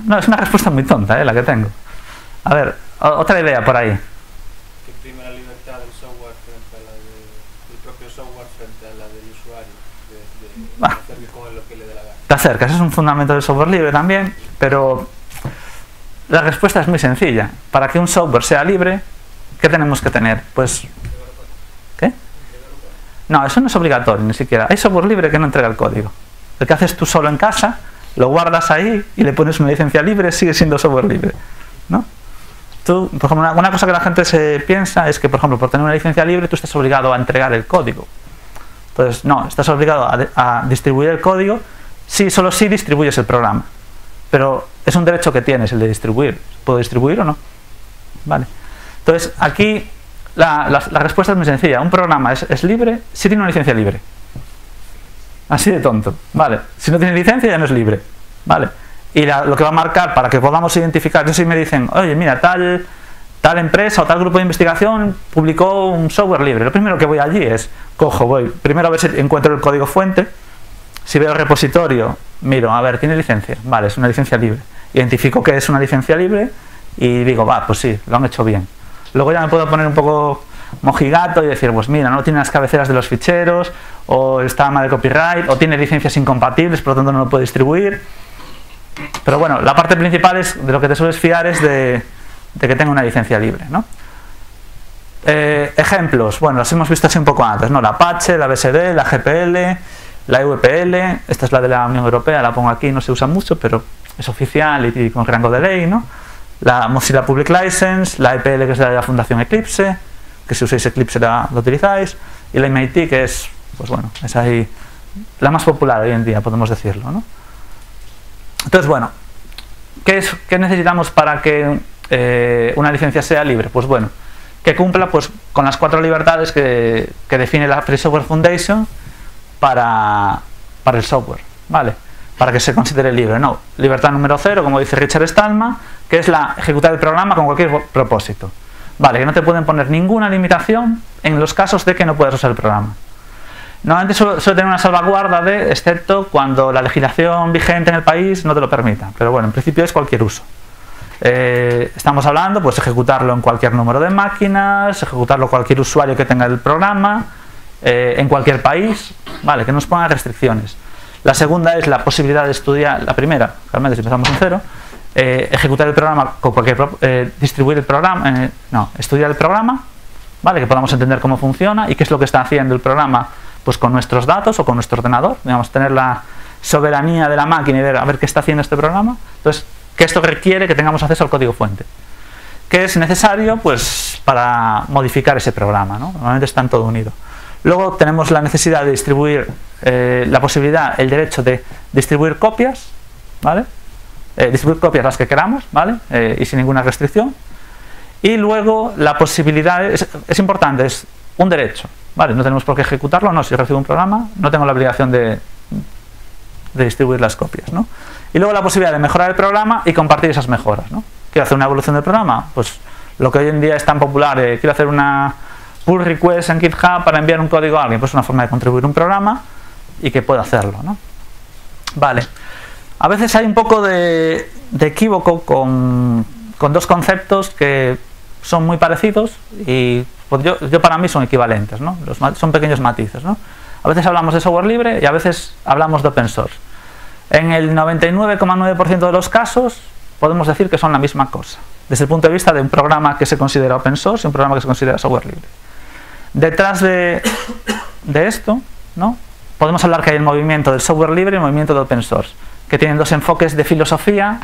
no, es una respuesta muy tonta eh, la que tengo. A ver, otra idea por ahí.
Que prima la libertad del software frente a la del propio software frente a la del usuario. De, hacer con lo que le dé la gana.
Te acercas, es un fundamento del software libre también, pero la respuesta es muy sencilla. Para que un software sea libre, ¿qué tenemos que tener? Pues. No, eso no es obligatorio ni siquiera. Hay software libre que no entrega el código. El que haces tú solo en casa, lo guardas ahí y le pones una licencia libre, sigue siendo software libre. ¿No? por ejemplo, una, cosa que la gente se piensa es que, por ejemplo, por tener una licencia libre tú estás obligado a entregar el código. Entonces, no, estás obligado a, distribuir el código si solo si distribuyes el programa. Pero es un derecho que tienes el de distribuir. ¿Puedo distribuir o no? Vale. Entonces, aquí la, respuesta es muy sencilla. Un programa es, libre si tiene una licencia libre. Así de tonto. Vale. Si no tiene licencia ya no es libre. Vale y lo que va a marcar para que podamos identificar, yo si me dicen, oye, mira, tal, tal empresa o tal grupo de investigación publicó un software libre, lo primero que voy allí es, cojo, voy, primero a ver si encuentro el código fuente, si veo el repositorio, miro, a ver, ¿tiene licencia? Vale, es una licencia libre. Identifico que es una licencia libre y digo, va, pues sí, lo han hecho bien. Luego ya me puedo poner un poco mojigato y decir, pues mira, no tiene las cabeceras de los ficheros, o está mal de copyright, o tiene licencias incompatibles, por lo tanto no lo puede distribuir. Pero bueno, la parte principal es de lo que te sueles fiar es de, que tenga una licencia libre. ¿no? Eh, ejemplos, bueno, los hemos visto así un poco antes, ¿no? La Apache, la BSD, la GPL, la EVPL, esta es la de la Unión Europea, la pongo aquí, no se usa mucho, pero es oficial y, con rango de ley, ¿no? La Mozilla Public License, la EPL que es la de la Fundación Eclipse, que si usáis Eclipse la, utilizáis, y la MIT que es, pues bueno, es ahí la más popular hoy en día, podemos decirlo, ¿no? Entonces, bueno, ¿qué, es, qué necesitamos para que eh, una licencia sea libre? Pues bueno, que cumpla pues, con las cuatro libertades que, que define la Free Software Foundation para, para el software, ¿vale? Para que se considere libre. No, libertad número cero, como dice Richard Stallman, que es la ejecutar el programa con cualquier propósito. Vale, que no te pueden poner ninguna limitación en los casos de que no puedas usar el programa. Normalmente suele, tener una salvaguarda de, excepto cuando la legislación vigente en el país no te lo permita. Pero bueno, en principio es cualquier uso. Eh, estamos hablando, pues ejecutarlo en cualquier número de máquinas, ejecutarlo cualquier usuario que tenga el programa, eh, en cualquier país, vale, que nos ponga restricciones. La segunda es la posibilidad de estudiar, la primera, realmente si empezamos en cero, eh, ejecutar el programa con cualquier, distribuir el programa, no, estudiar el programa, vale, que podamos entender cómo funciona y qué es lo que está haciendo el programa pues con nuestros datos o con nuestro ordenador, digamos, tener la soberanía de la máquina y ver a ver qué está haciendo este programa. Entonces, que esto requiere que tengamos acceso al código fuente. ¿Qué es necesario? Pues para modificar ese programa, ¿no? Normalmente están todo unido. Luego tenemos la necesidad de distribuir, eh, la posibilidad, el derecho de distribuir copias, ¿vale? Eh, distribuir copias las que queramos, ¿vale? Eh, y sin ninguna restricción. Y luego la posibilidad, es, importante, es un derecho, Vale, no tenemos por qué ejecutarlo, no, si recibo un programa, no tengo la obligación de, distribuir las copias, ¿no? Y luego la posibilidad de mejorar el programa y compartir esas mejoras, ¿no? Quiero hacer una evolución del programa, pues lo que hoy en día es tan popular, quiero hacer una pull request en GitHub para enviar un código a alguien, pues es una forma de contribuir un programa y que pueda hacerlo, ¿no? Vale. A veces hay un poco de, equívoco con, dos conceptos que son muy parecidos y pues yo, para mí son equivalentes, ¿no? son pequeños matices. ¿no? A veces hablamos de software libre y a veces hablamos de open source. En el 99,9% de los casos podemos decir que son la misma cosa, desde el punto de vista de un programa que se considera open source y un programa que se considera software libre. Detrás de, de esto, ¿no? podemos hablar que hay el movimiento del software libre y el movimiento de open source, que tienen dos enfoques de filosofía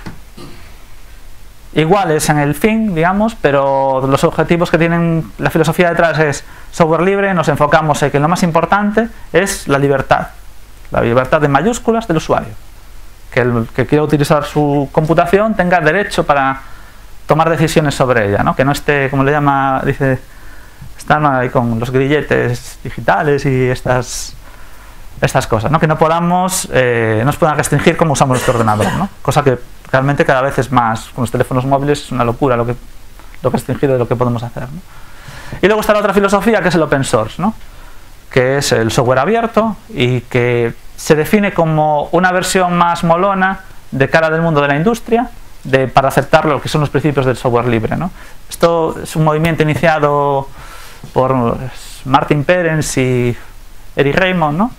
iguales en el fin, digamos, pero los objetivos que tienen la filosofía detrás es software libre, nos enfocamos en que lo más importante es la libertad, la libertad de mayúsculas del usuario. Que el que quiera utilizar su computación tenga derecho para tomar decisiones sobre ella, ¿no? que no esté, como le llama, dice, están ahí con los grilletes digitales y estas estas cosas, ¿no? que no podamos, eh, nos puedan restringir cómo usamos nuestro ordenador, ¿no? cosa que realmente cada vez es más, con los teléfonos móviles es una locura lo que lo restringido de lo que podemos hacer. ¿no? Y luego está la otra filosofía que es el open source, ¿no? que es el software abierto y que se define como una versión más molona de cara del mundo de la industria de, para aceptar lo que son los principios del software libre. ¿no? Esto es un movimiento iniciado por Martin Perens y Eric Raymond, ¿no?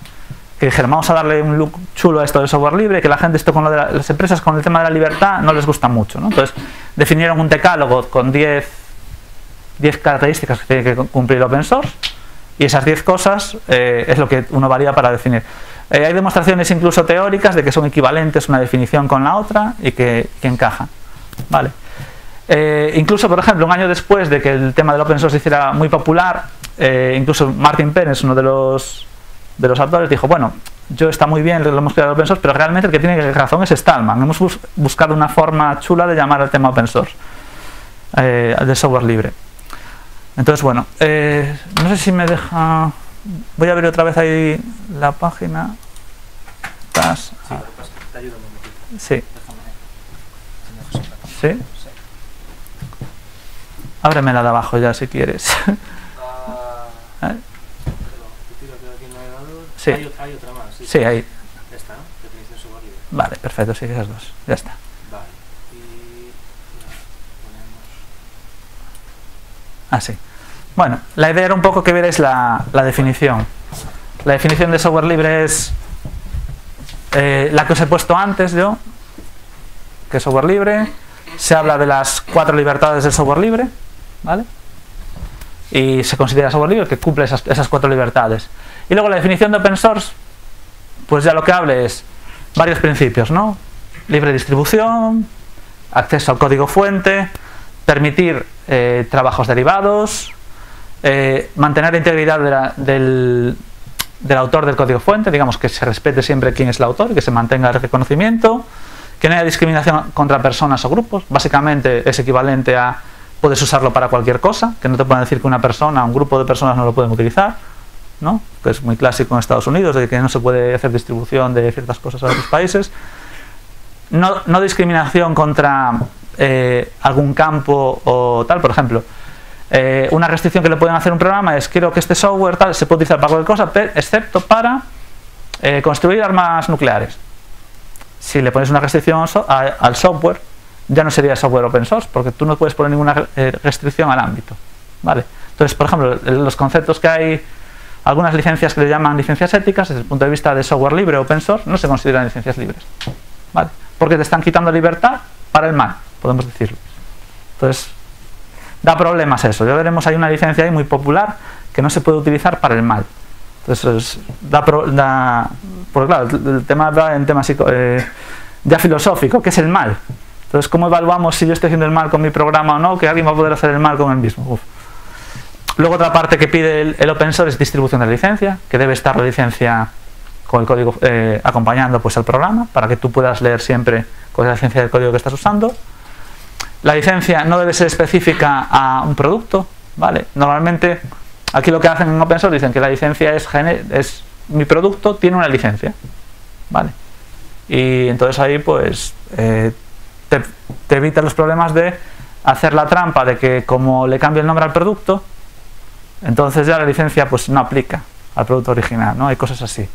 que dijeron vamos a darle un look chulo a esto del software libre, que la gente esto con lo de las empresas con el tema de la libertad no les gusta mucho. ¿no? Entonces definieron un decálogo con 10 características que tiene que cumplir open source y esas 10 cosas eh, es lo que uno varía para definir. Eh, hay demostraciones incluso teóricas de que son equivalentes una definición con la otra y que, que encajan. Vale. Eh, incluso, por ejemplo, un año después de que el tema del open source se hiciera muy popular, incluso Martin Pérez, uno de los de los autores dijo, bueno, yo está muy bien, lo hemos creado open source, pero realmente el que tiene razón es Stallman. Hemos buscado una forma chula de llamar al tema open source, eh, de software libre. Entonces, bueno, eh, no sé si me deja... Voy a ver otra vez ahí la página. Sí, te ayudo un Sí. ¿Sí? Ábreme la de abajo ya si quieres.
¿Eh? Sí. Hay, hay, otra más. Sí,
sí ahí.
Esta, ¿no? Definición subordinada.
Vale, perfecto, sí, esas dos. Ya está.
Vale. Y ponemos.
Ah, sí. Bueno, la idea era un poco que vierais la, la definición. La definición de software libre es eh, la que os he puesto antes yo, que es software libre. Se habla de las cuatro libertades del software libre, Y se considera software libre que cumple esas, esas cuatro libertades. Y luego la definición de open source, pues ya lo que hable es varios principios, ¿no? Libre distribución, acceso al código fuente, permitir eh, trabajos derivados, eh, mantener la integridad del, del autor del código fuente, digamos que se respete siempre quién es el autor, que se mantenga el reconocimiento, que no haya discriminación contra personas o grupos, básicamente es equivalente a puedes usarlo para cualquier cosa, que no te pueden decir que una persona, un grupo de personas no lo pueden utilizar, ¿no? que es muy clásico en Estados Unidos, de que no se puede hacer distribución de ciertas cosas a otros países. No, discriminación contra eh, algún campo o tal, por ejemplo. eh, una restricción que le pueden hacer un programa es quiero que este software tal se puede utilizar para cualquier cosa, excepto para eh, construir armas nucleares. Si le pones una restricción al software, ya no sería software open source, porque tú no puedes poner ninguna eh, restricción al ámbito. ¿vale? Entonces, por ejemplo, los conceptos que hay, algunas licencias que le llaman licencias éticas, desde el punto de vista de software libre open source, no se consideran licencias libres. ¿vale? Porque te están quitando libertad para el mal, podemos decirlo. Entonces, da problemas eso. Ya veremos, hay una licencia ahí muy popular que no se puede utilizar para el mal. Entonces, es- da, pro- da- porque claro, el, el tema va en tema psico- eh, ya filosófico, ¿qué es el mal? Entonces, ¿cómo evaluamos si yo estoy haciendo el mal con mi programa o no? Que alguien va a poder hacer el mal con el mismo. Luego otra parte que pide el, open source es distribución de la licencia, que debe estar la licencia con el código eh, acompañando pues al programa para que tú puedas leer siempre con la licencia del código que estás usando. La licencia no debe ser específica a un producto, ¿vale? Normalmente aquí lo que hacen en open source dicen que la licencia es mi producto tiene una licencia, ¿vale? Y entonces ahí pues eh, te, evita los problemas de hacer la trampa de que como le cambio el nombre al producto, entonces ya la licencia pues no aplica al producto original, ¿no? Hay cosas así.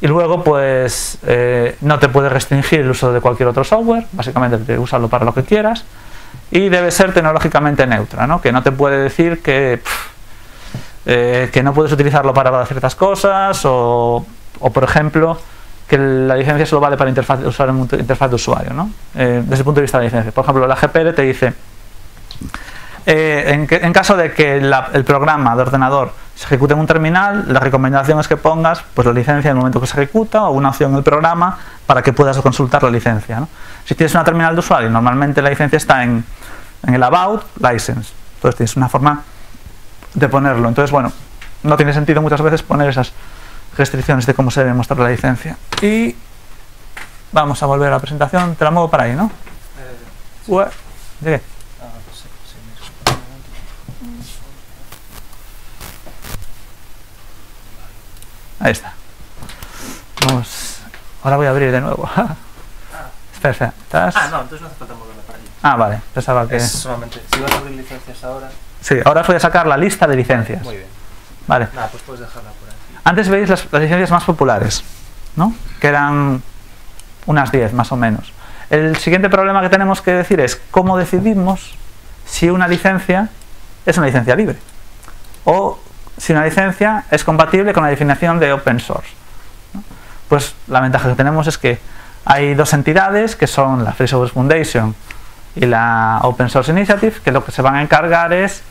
Y luego, pues, eh, no te puede restringir el uso de cualquier otro software, básicamente te usarlo para lo que quieras. Y debe ser tecnológicamente neutra, ¿no? Que no te puede decir que, eh, que no puedes utilizarlo para ciertas cosas o, o, por ejemplo, que la licencia solo vale para interfaz, usar interfaz de usuario, ¿no? Eh, desde el punto de vista de la licencia. Por ejemplo, la GPL te dice, eh, en, caso de que el programa de ordenador se ejecute en un terminal, la recomendación es que pongas pues, la licencia en el momento que se ejecuta o una opción en el programa para que puedas consultar la licencia. Si tienes una terminal de usuario, normalmente la licencia está en, en el About License. Entonces tienes una forma de ponerlo. Entonces, bueno, no tiene sentido muchas veces poner esas restricciones de cómo se debe mostrar la licencia. Y vamos a volver a la presentación. Te la muevo para ahí, ¿no? Ue- ¿De qué?
Ah, sí, mismo.
Ahí está. Vamos. Ahora voy a abrir de nuevo. espera, espera. ¿Estás?
Ah, no, entonces no hace falta moverla para allí.
Ah, vale. Pensaba que.
Es solamente, si vas a abrir licencias ahora,
Sí, ahora voy a sacar la lista de licencias.
muy bien.
Vale.
Nada, pues puedes dejarla por ahí.
Antes veis las, licencias más populares, ¿no? Que eran unas 10 más o menos. El siguiente problema que tenemos que decir es cómo decidimos si una licencia es una licencia libre o si una licencia es compatible con la definición de open source. Pues la ventaja que tenemos es que hay dos entidades que son la Free Software Foundation y la Open Source Initiative que lo que se van a encargar es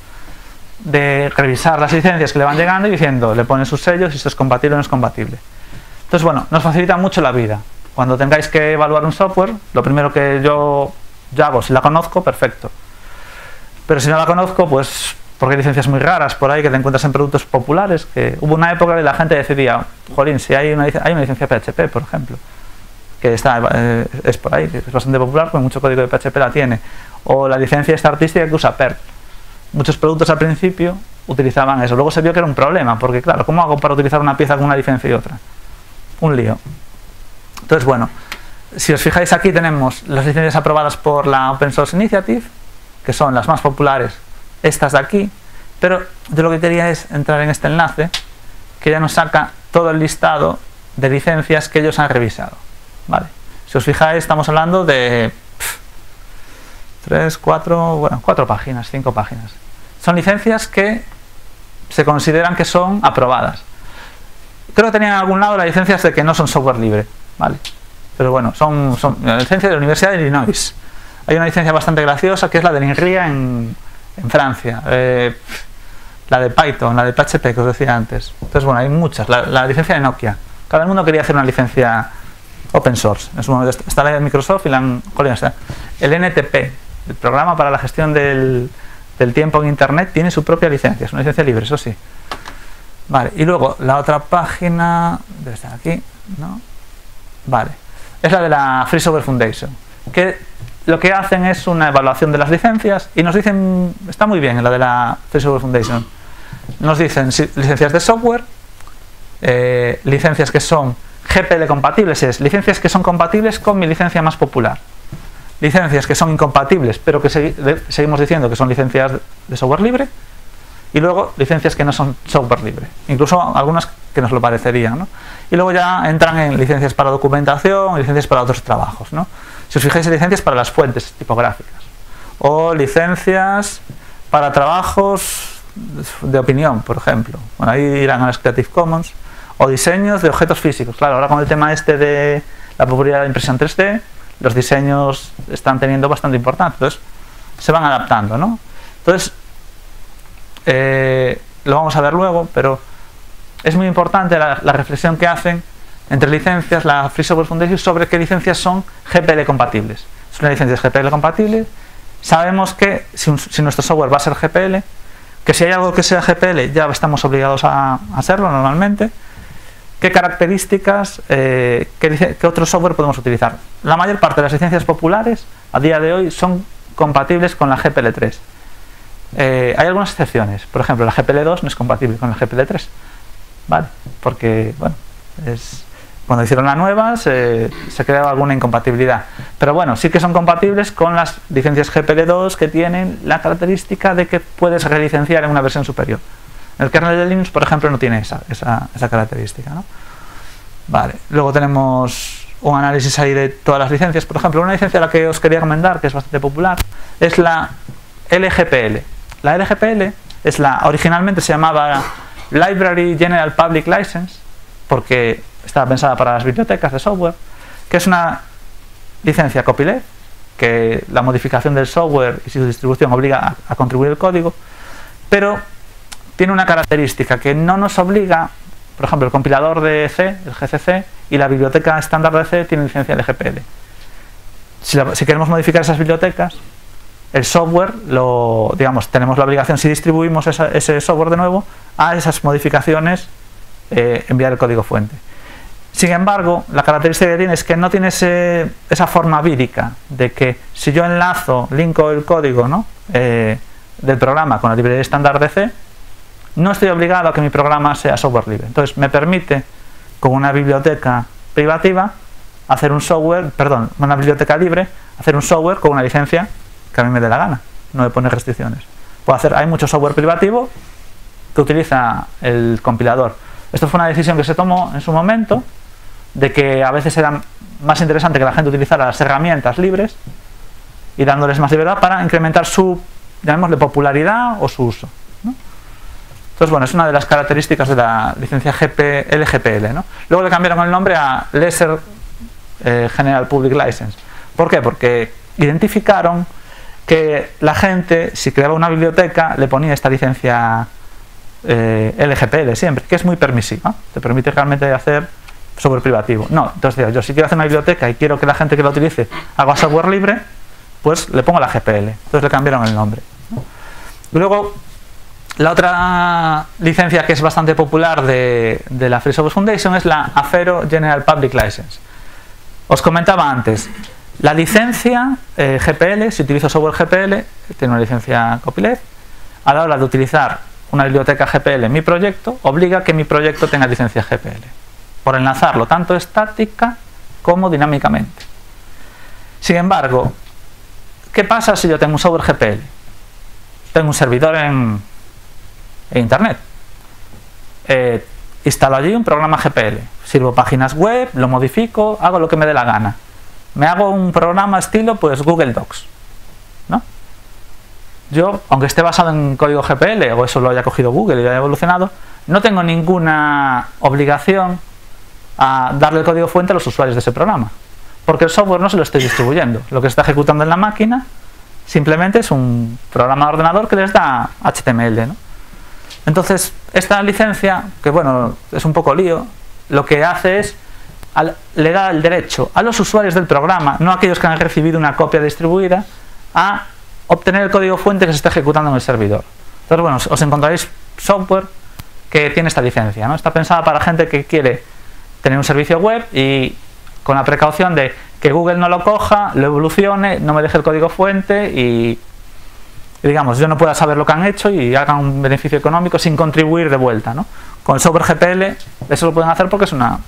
de revisar las licencias que le van llegando y diciendo, le ponen sus sellos si esto es compatible o no es compatible. Entonces, bueno, nos facilita mucho la vida. Cuando tengáis que evaluar un software, lo primero que yo, yo hago, si la conozco, perfecto. Pero si no la conozco, pues porque hay licencias muy raras por ahí que te encuentras en productos populares, que hubo una época que la gente decidía, jolín, si hay una, hay una licencia PHP, por ejemplo, que está, eh, es por ahí, que es bastante popular, porque mucho código de PHP la tiene, o la licencia esta artística que usa PERT muchos productos al principio utilizaban eso. Luego se vio que era un problema, porque claro, ¿cómo hago para utilizar una pieza con una licencia y otra? Un lío. Entonces, bueno, si os fijáis aquí tenemos las licencias aprobadas por la Open Source Initiative, que son las más populares, estas de aquí, pero yo lo que quería es entrar en este enlace, que ya nos saca todo el listado de licencias que ellos han revisado. ¿Vale? Si os fijáis, estamos hablando de tres, cuatro, bueno, cuatro páginas, cinco páginas. son licencias que se consideran que son aprobadas. Creo que tenían en algún lado las licencias de que no son software libre, ¿vale? Pero bueno, son, son la licencia de la Universidad de Illinois. Hay una licencia bastante graciosa que es la de l'INRIA en, en Francia. Eh, la de Python, la de PHP que os decía antes. Entonces, bueno, hay muchas. La, licencia de Nokia. Cada mundo quería hacer una licencia open source. En su momento está la de Microsoft y la sea, el NTP, el programa para la gestión del, del tiempo en Internet, tiene su propia licencia. Es una licencia libre, eso sí. Vale, y luego la otra página, debe estar aquí, ¿no? Vale, es la de la Free Software Foundation, que lo que hacen es una evaluación de las licencias y nos dicen, está muy bien en la de la Free Software Foundation, nos dicen licencias de software, eh, licencias que son GPL compatibles, es licencias que son compatibles con mi licencia más popular. Licencias que son incompatibles, pero que seguimos diciendo que son licencias de software libre. Y luego licencias que no son software libre. Incluso algunas que nos lo parecerían. ¿no? Y luego ya entran en licencias para documentación, licencias para otros trabajos. ¿no? Si os fijáis, licencias para las fuentes tipográficas. O licencias para trabajos de opinión, por ejemplo. Bueno, ahí irán a las Creative Commons. O diseños de objetos físicos. Claro, ahora con el tema este de la popularidad de impresión 3D, los diseños están teniendo bastante importancia. Entonces, se van adaptando, ¿no? Entonces, eh, lo vamos a ver luego, pero es muy importante la, reflexión que hacen entre licencias, la Free Software Foundation, sobre qué licencias son GPL compatibles. Son licencias GPL compatibles. Sabemos que si, nuestro software va a ser GPL, que si hay algo que sea GPL ya estamos obligados a, hacerlo normalmente. ¿Qué características, eh, qué, otro software podemos utilizar? La mayor parte de las licencias populares a día de hoy son compatibles con la GPL3. Eh, hay algunas excepciones. Por ejemplo, la GPL2 no es compatible con la GPL3. ¿Vale? Porque, bueno, es, cuando hicieron la nueva se, se creaba alguna incompatibilidad. Pero bueno, sí que son compatibles con las licencias GPL2 que tienen la característica de que puedes relicenciar en una versión superior. El kernel de Linux, por ejemplo, no tiene esa, característica. Vale, luego tenemos un análisis ahí de todas las licencias. Por ejemplo, una licencia a la que os quería recomendar, que es bastante popular, es la LGPL. La LGPL es la, originalmente se llamaba Library General Public License, porque estaba pensada para las bibliotecas de software, que es una licencia copyleft, que la modificación del software y su distribución obliga a, contribuir el código, pero tiene una característica que no nos obliga, por ejemplo, el compilador de C, el GCC, y la biblioteca estándar de C tiene licencia LGPL. Si, si queremos modificar esas bibliotecas, el software, lo, digamos, tenemos la obligación, si distribuimos ese software de nuevo, a esas modificaciones eh, enviar el código fuente. Sin embargo, la característica que tiene es que no tiene esa forma vírica de que si yo enlazo, linko el código ¿no? Eh, del programa con la librería estándar de C, no estoy obligado a que mi programa sea software libre. Entonces, me permite, con una biblioteca privativa, hacer un software, perdón, una biblioteca libre, hacer un software con una licencia que a mí me dé la gana, no me pone restricciones. Puedo hacer, hay mucho software privativo que utiliza el compilador. Esto fue una decisión que se tomó en su momento, de que a veces era más interesante que la gente utilizara las herramientas libres y dándoles más libertad para incrementar su, llamémosle, popularidad o su uso. Entonces, bueno, es una de las características de la licencia GP, LGPL. ¿no? Luego le cambiaron el nombre a Lesser eh, General Public License. ¿Por qué? Porque identificaron que la gente, si creaba una biblioteca, le ponía esta licencia eh, LGPL siempre, que es muy permisiva, te permite realmente hacer sobre privativo. No, entonces yo si quiero hacer una biblioteca y quiero que la gente que la utilice haga software libre, pues le pongo la GPL. Entonces le cambiaron el nombre. Luego, la otra licencia que es bastante popular de, la Free Software Foundation es la Afero General Public License. Os comentaba antes, la licencia eh, GPL, si utilizo software GPL, tiene una licencia copyleft, a la hora de utilizar una biblioteca GPL en mi proyecto, obliga a que mi proyecto tenga licencia GPL, por enlazarlo tanto estática como dinámicamente. Sin embargo, ¿qué pasa si yo tengo un software GPL? Tengo un servidor en, Internet. Eh, instalo allí un programa GPL, sirvo páginas web, lo modifico, hago lo que me dé la gana me hago un programa estilo pues Google Docs. ¿no? yo, aunque esté basado en código GPL o eso lo haya cogido Google y lo haya evolucionado, no tengo ninguna obligación a darle el código fuente a los usuarios de ese programa. Porque el software no se lo estoy distribuyendo. Lo que está ejecutando en la máquina simplemente es un programa de ordenador que les da HTML. ¿no? Entonces, esta licencia, que bueno, es un poco lío, lo que hace es le da el derecho a los usuarios del programa, no a aquellos que han recibido una copia distribuida, a obtener el código fuente que se está ejecutando en el servidor. Entonces, bueno, os encontraréis software que tiene esta licencia. ¿no? Está pensada para gente que quiere tener un servicio web y con la precaución de que Google no lo coja, lo evolucione, no me deje el código fuente y, digamos, yo no pueda saber lo que han hecho y hagan un beneficio económico sin contribuir de vuelta. ¿no? Con software GPL eso lo pueden hacer porque es una...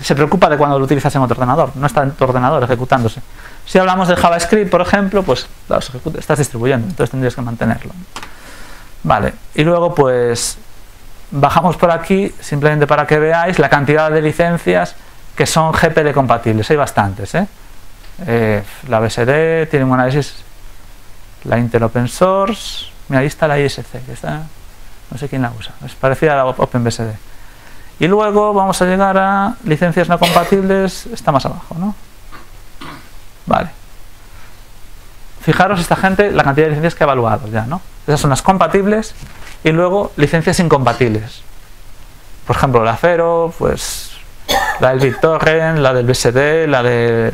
Se preocupa de cuando lo utilizas en otro ordenador, no está en tu ordenador ejecutándose. Si hablamos de JavaScript, por ejemplo, pues claro, estás distribuyendo, entonces tendrías que mantenerlo. Vale, y luego pues bajamos por aquí simplemente para que veáis la cantidad de licencias que son GPL compatibles. Hay bastantes. ¿eh? Eh, la BSD tiene un análisis, la Intel Open Source, mira, ahí está la ISC, no sé quién la usa, es parecida a la OpenBSD. Y luego vamos a llegar a licencias no compatibles, está más abajo, ¿no? Vale. Fijaros esta gente la cantidad de licencias que ha evaluado ya, ¿no? Esas son las compatibles y luego licencias incompatibles. Por ejemplo, la Cero, pues la del BitTorrent, la del BSD, la de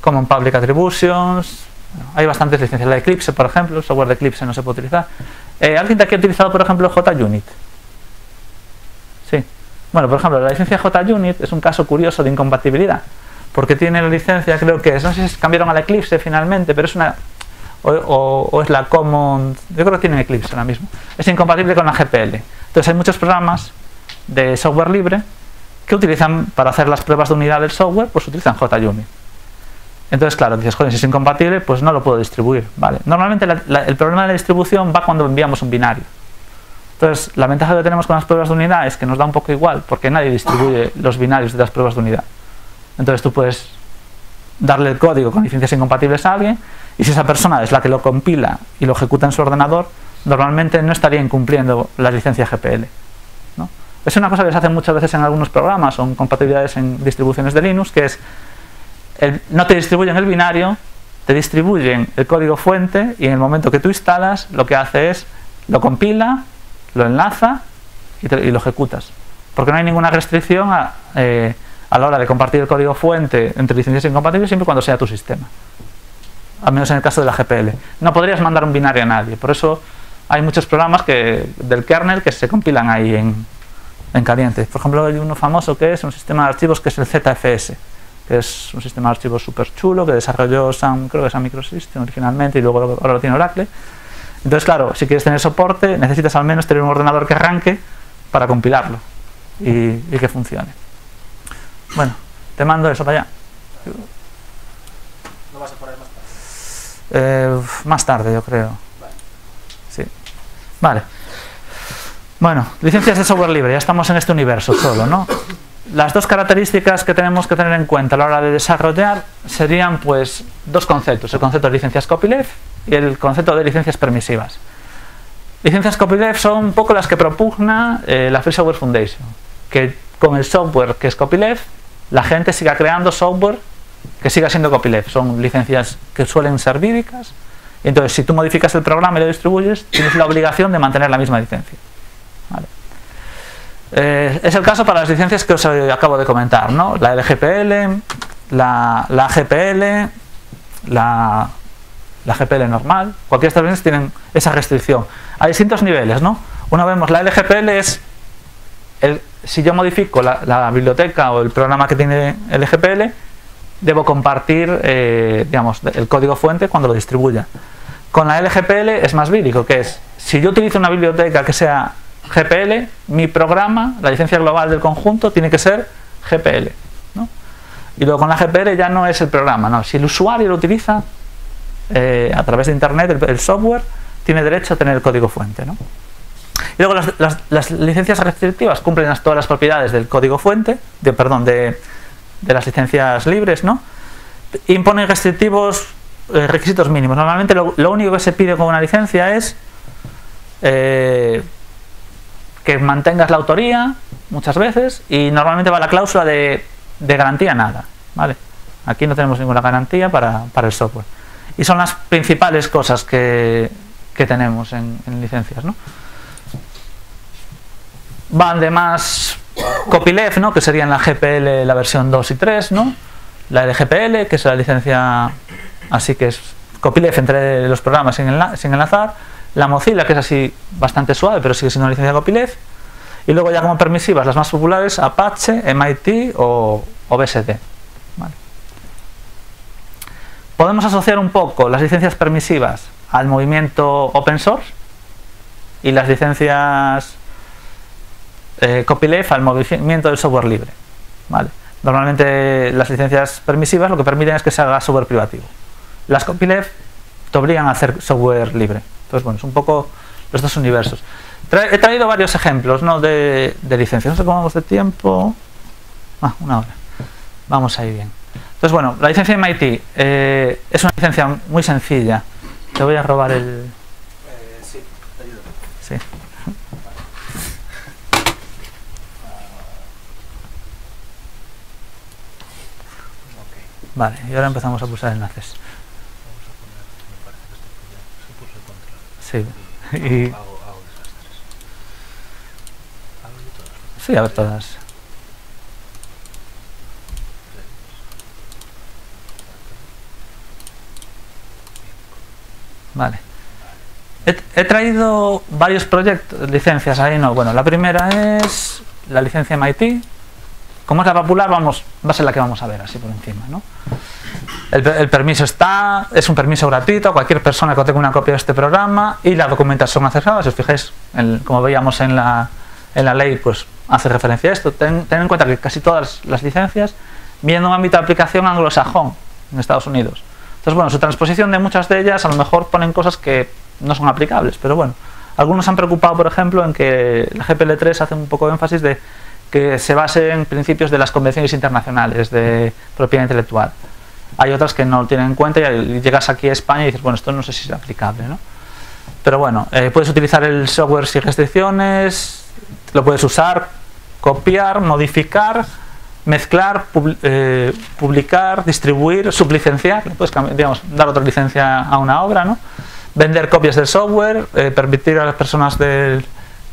Common Public Attributions. Hay bastantes licencias. La Eclipse, por ejemplo, el software de Eclipse no se puede utilizar. Eh, ¿Alguien de aquí ha utilizado, por ejemplo, JUnit? Sí. Bueno, por ejemplo, la licencia JUnit es un caso curioso de incompatibilidad. Porque tiene la licencia, creo que es, no sé si cambiaron a la Eclipse finalmente, pero es una o, es la Common, yo creo que tiene Eclipse ahora mismo, es incompatible con la GPL. Entonces hay muchos programas de software libre que utilizan para hacer las pruebas de unidad del software, pues utilizan JUnit. Entonces, claro, dices, joder, si es incompatible, pues no lo puedo distribuir. Vale. Normalmente el problema de la distribución va cuando enviamos un binario. Entonces, la ventaja que tenemos con las pruebas de unidad es que nos da un poco igual, porque nadie distribuye los binarios de las pruebas de unidad. Entonces tú puedes darle el código con licencias incompatibles a alguien y si esa persona es la que lo compila y lo ejecuta en su ordenador, normalmente no estaría incumpliendo la licencia GPL. Es una cosa que se hace muchas veces en algunos programas o en compatibilidades en distribuciones de Linux, que es no te distribuyen el binario, te distribuyen el código fuente y en el momento que tú instalas lo que hace es lo compila, lo enlaza y, lo ejecutas. Porque no hay ninguna restricción a, eh, la hora de compartir el código fuente entre licencias incompatibles siempre cuando sea tu sistema al menos en el caso de la GPL. No podrías mandar un binario a nadie, por eso hay muchos programas que, del kernel que se compilan ahí en, en caliente. Por ejemplo, hay uno famoso que es un sistema de archivos que es el ZFS, que es un sistema de archivos súper chulo que desarrolló Sam, creo que Sam Microsystem originalmente y luego ahora lo tiene Oracle. Entonces, claro, si quieres tener soporte, necesitas al menos tener un ordenador que arranque para compilarlo y, y que funcione. Bueno, te mando eso para allá.
¿No vas a poner más
eh, más tarde, yo creo. Sí. Vale. Bueno, licencias de software libre, ya estamos en este universo solo, ¿no? Las dos características que tenemos que tener en cuenta a la hora de desarrollar serían pues dos conceptos, el concepto de licencias copyleft y el concepto de licencias permisivas. Licencias copyleft son un poco las que propugna eh, la Free Software Foundation, que con el software que es copyleft, la gente siga creando software que siga siendo copyleft. Son licencias que suelen ser vídicas. Y entonces, si tú modificas el programa y lo distribuyes, tienes la obligación de mantener la misma licencia. Eh, es el caso para las licencias que os acabo de comentar, ¿no? La LGPL, la, la GPL, la, GPL normal, cualquiera de estas tienen esa restricción. Hay distintos niveles, ¿no? Una vemos la LGPL es si yo modifico la, la, biblioteca o el programa que tiene LGPL, debo compartir eh, digamos, el código fuente cuando lo distribuya. Con la LGPL es más vírico, que es, si yo utilizo una biblioteca que sea GPL, mi programa, la licencia global del conjunto, tiene que ser GPL. Y luego con la GPL ya no es el programa, no. si el usuario lo utiliza eh, a través de Internet, el, software, tiene derecho a tener el código fuente. Y luego las, licencias restrictivas cumplen todas las propiedades del código fuente, de, perdón, de, las licencias libres, ¿no? Imponen restrictivos eh, requisitos mínimos. Normalmente lo, lo, único que se pide con una licencia es eh, que mantengas la autoría muchas veces y normalmente va la cláusula de, de garantía nada. ¿vale? Aquí no tenemos ninguna garantía para, para, el software. Y son las principales cosas que, que tenemos en, en licencias. ¿no? Van de más copyleft, ¿no? que serían la GPL, la versión 2 y 3, ¿no? la LGPL, que es la licencia así que es copyleft entre los programas sin, enla sin enlazar, la Mozilla, que es así bastante suave, pero sigue siendo una licencia copyleft, y luego ya como permisivas, las más populares, Apache, MIT o, o BSD. Podemos asociar un poco las licencias permisivas al movimiento open source y las licencias eh, copyleft al movimiento del software libre. Normalmente las licencias permisivas lo que permiten es que se haga software privativo. Las copyleft te obligan a hacer software libre. Entonces, bueno, es un poco los dos universos. Tra he traído varios ejemplos ¿no? de, de licencias. No sé cómo vamos de tiempo. Ah, una hora. Vamos ahí bien. Entonces, bueno, la licencia MIT eh, es una licencia muy sencilla. Te voy a robar el...
Eh, sí, te ayudo.
Sí. Vale, y ahora empezamos a pulsar enlaces. Sí. Y... A ver todas. Vale. He, he, traído varios proyectos, licencias ahí, no. Bueno, la primera es la licencia MIT. Como es la popular, vamos, va a ser la que vamos a ver así por encima, ¿no? El, el, permiso está, es un permiso gratuito, cualquier persona que tenga una copia de este programa y la documentación accesible, si os fijáis, como veíamos en la, en la ley, pues hace referencia a esto. Ten, ten, en cuenta que casi todas las licencias vienen de un ámbito de aplicación anglosajón en Estados Unidos. Entonces, bueno, su transposición de muchas de ellas a lo mejor ponen cosas que no son aplicables, pero bueno, algunos han preocupado, por ejemplo, en que la GPL3 hace un poco de énfasis de que se base en principios de las convenciones internacionales de propiedad intelectual. Hay otras que no lo tienen en cuenta y llegas aquí a España y dices, bueno, esto no sé si es aplicable, ¿no? Pero bueno, eh, puedes utilizar el software sin restricciones, lo puedes usar, copiar, modificar, mezclar, pub eh, publicar, distribuir, sublicenciar, puedes digamos, dar otra licencia a una obra, ¿no? vender copias del software, eh, permitir a las personas del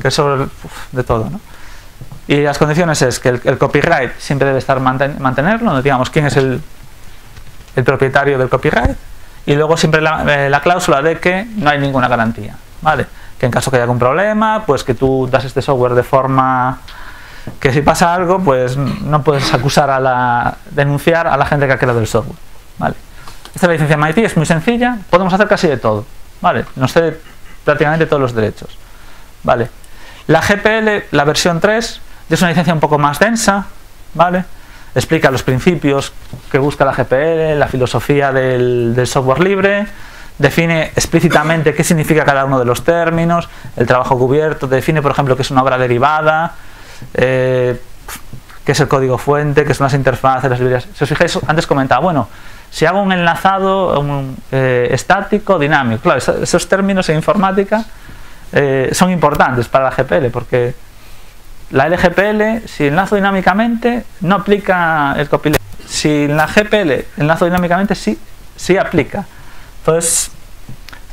que uf, de todo. ¿no? Y las condiciones es que el, el copyright siempre debe estar manten mantenerlo, digamos quién es el, el, propietario del copyright, y luego siempre la, eh, la cláusula de que no hay ninguna garantía. ¿vale? que en caso que haya algún problema, pues que tú das este software de forma que si pasa algo, pues no puedes acusar a la denunciar a la gente que ha creado el software, ¿vale? Esta licencia MIT es muy sencilla, podemos hacer casi de todo, ¿vale? Nos cede prácticamente todos los derechos, ¿vale? La GPL, la versión 3, es una licencia un poco más densa, ¿vale? Explica los principios que busca la GPL, la filosofía del, software libre, define explícitamente qué significa cada uno de los términos, el trabajo cubierto, define por ejemplo qué es una obra derivada, eh, qué es el código fuente, qué son las interfaces, las librerías. Si os fijáis, antes comentaba, bueno, si hago un enlazado un, eh, estático, dinámico, claro, esos términos en informática eh, son importantes para la GPL porque la LGPL, si enlazo dinámicamente, no aplica el copyleft. Si en la GPL enlazo dinámicamente, sí, sí aplica. Entonces,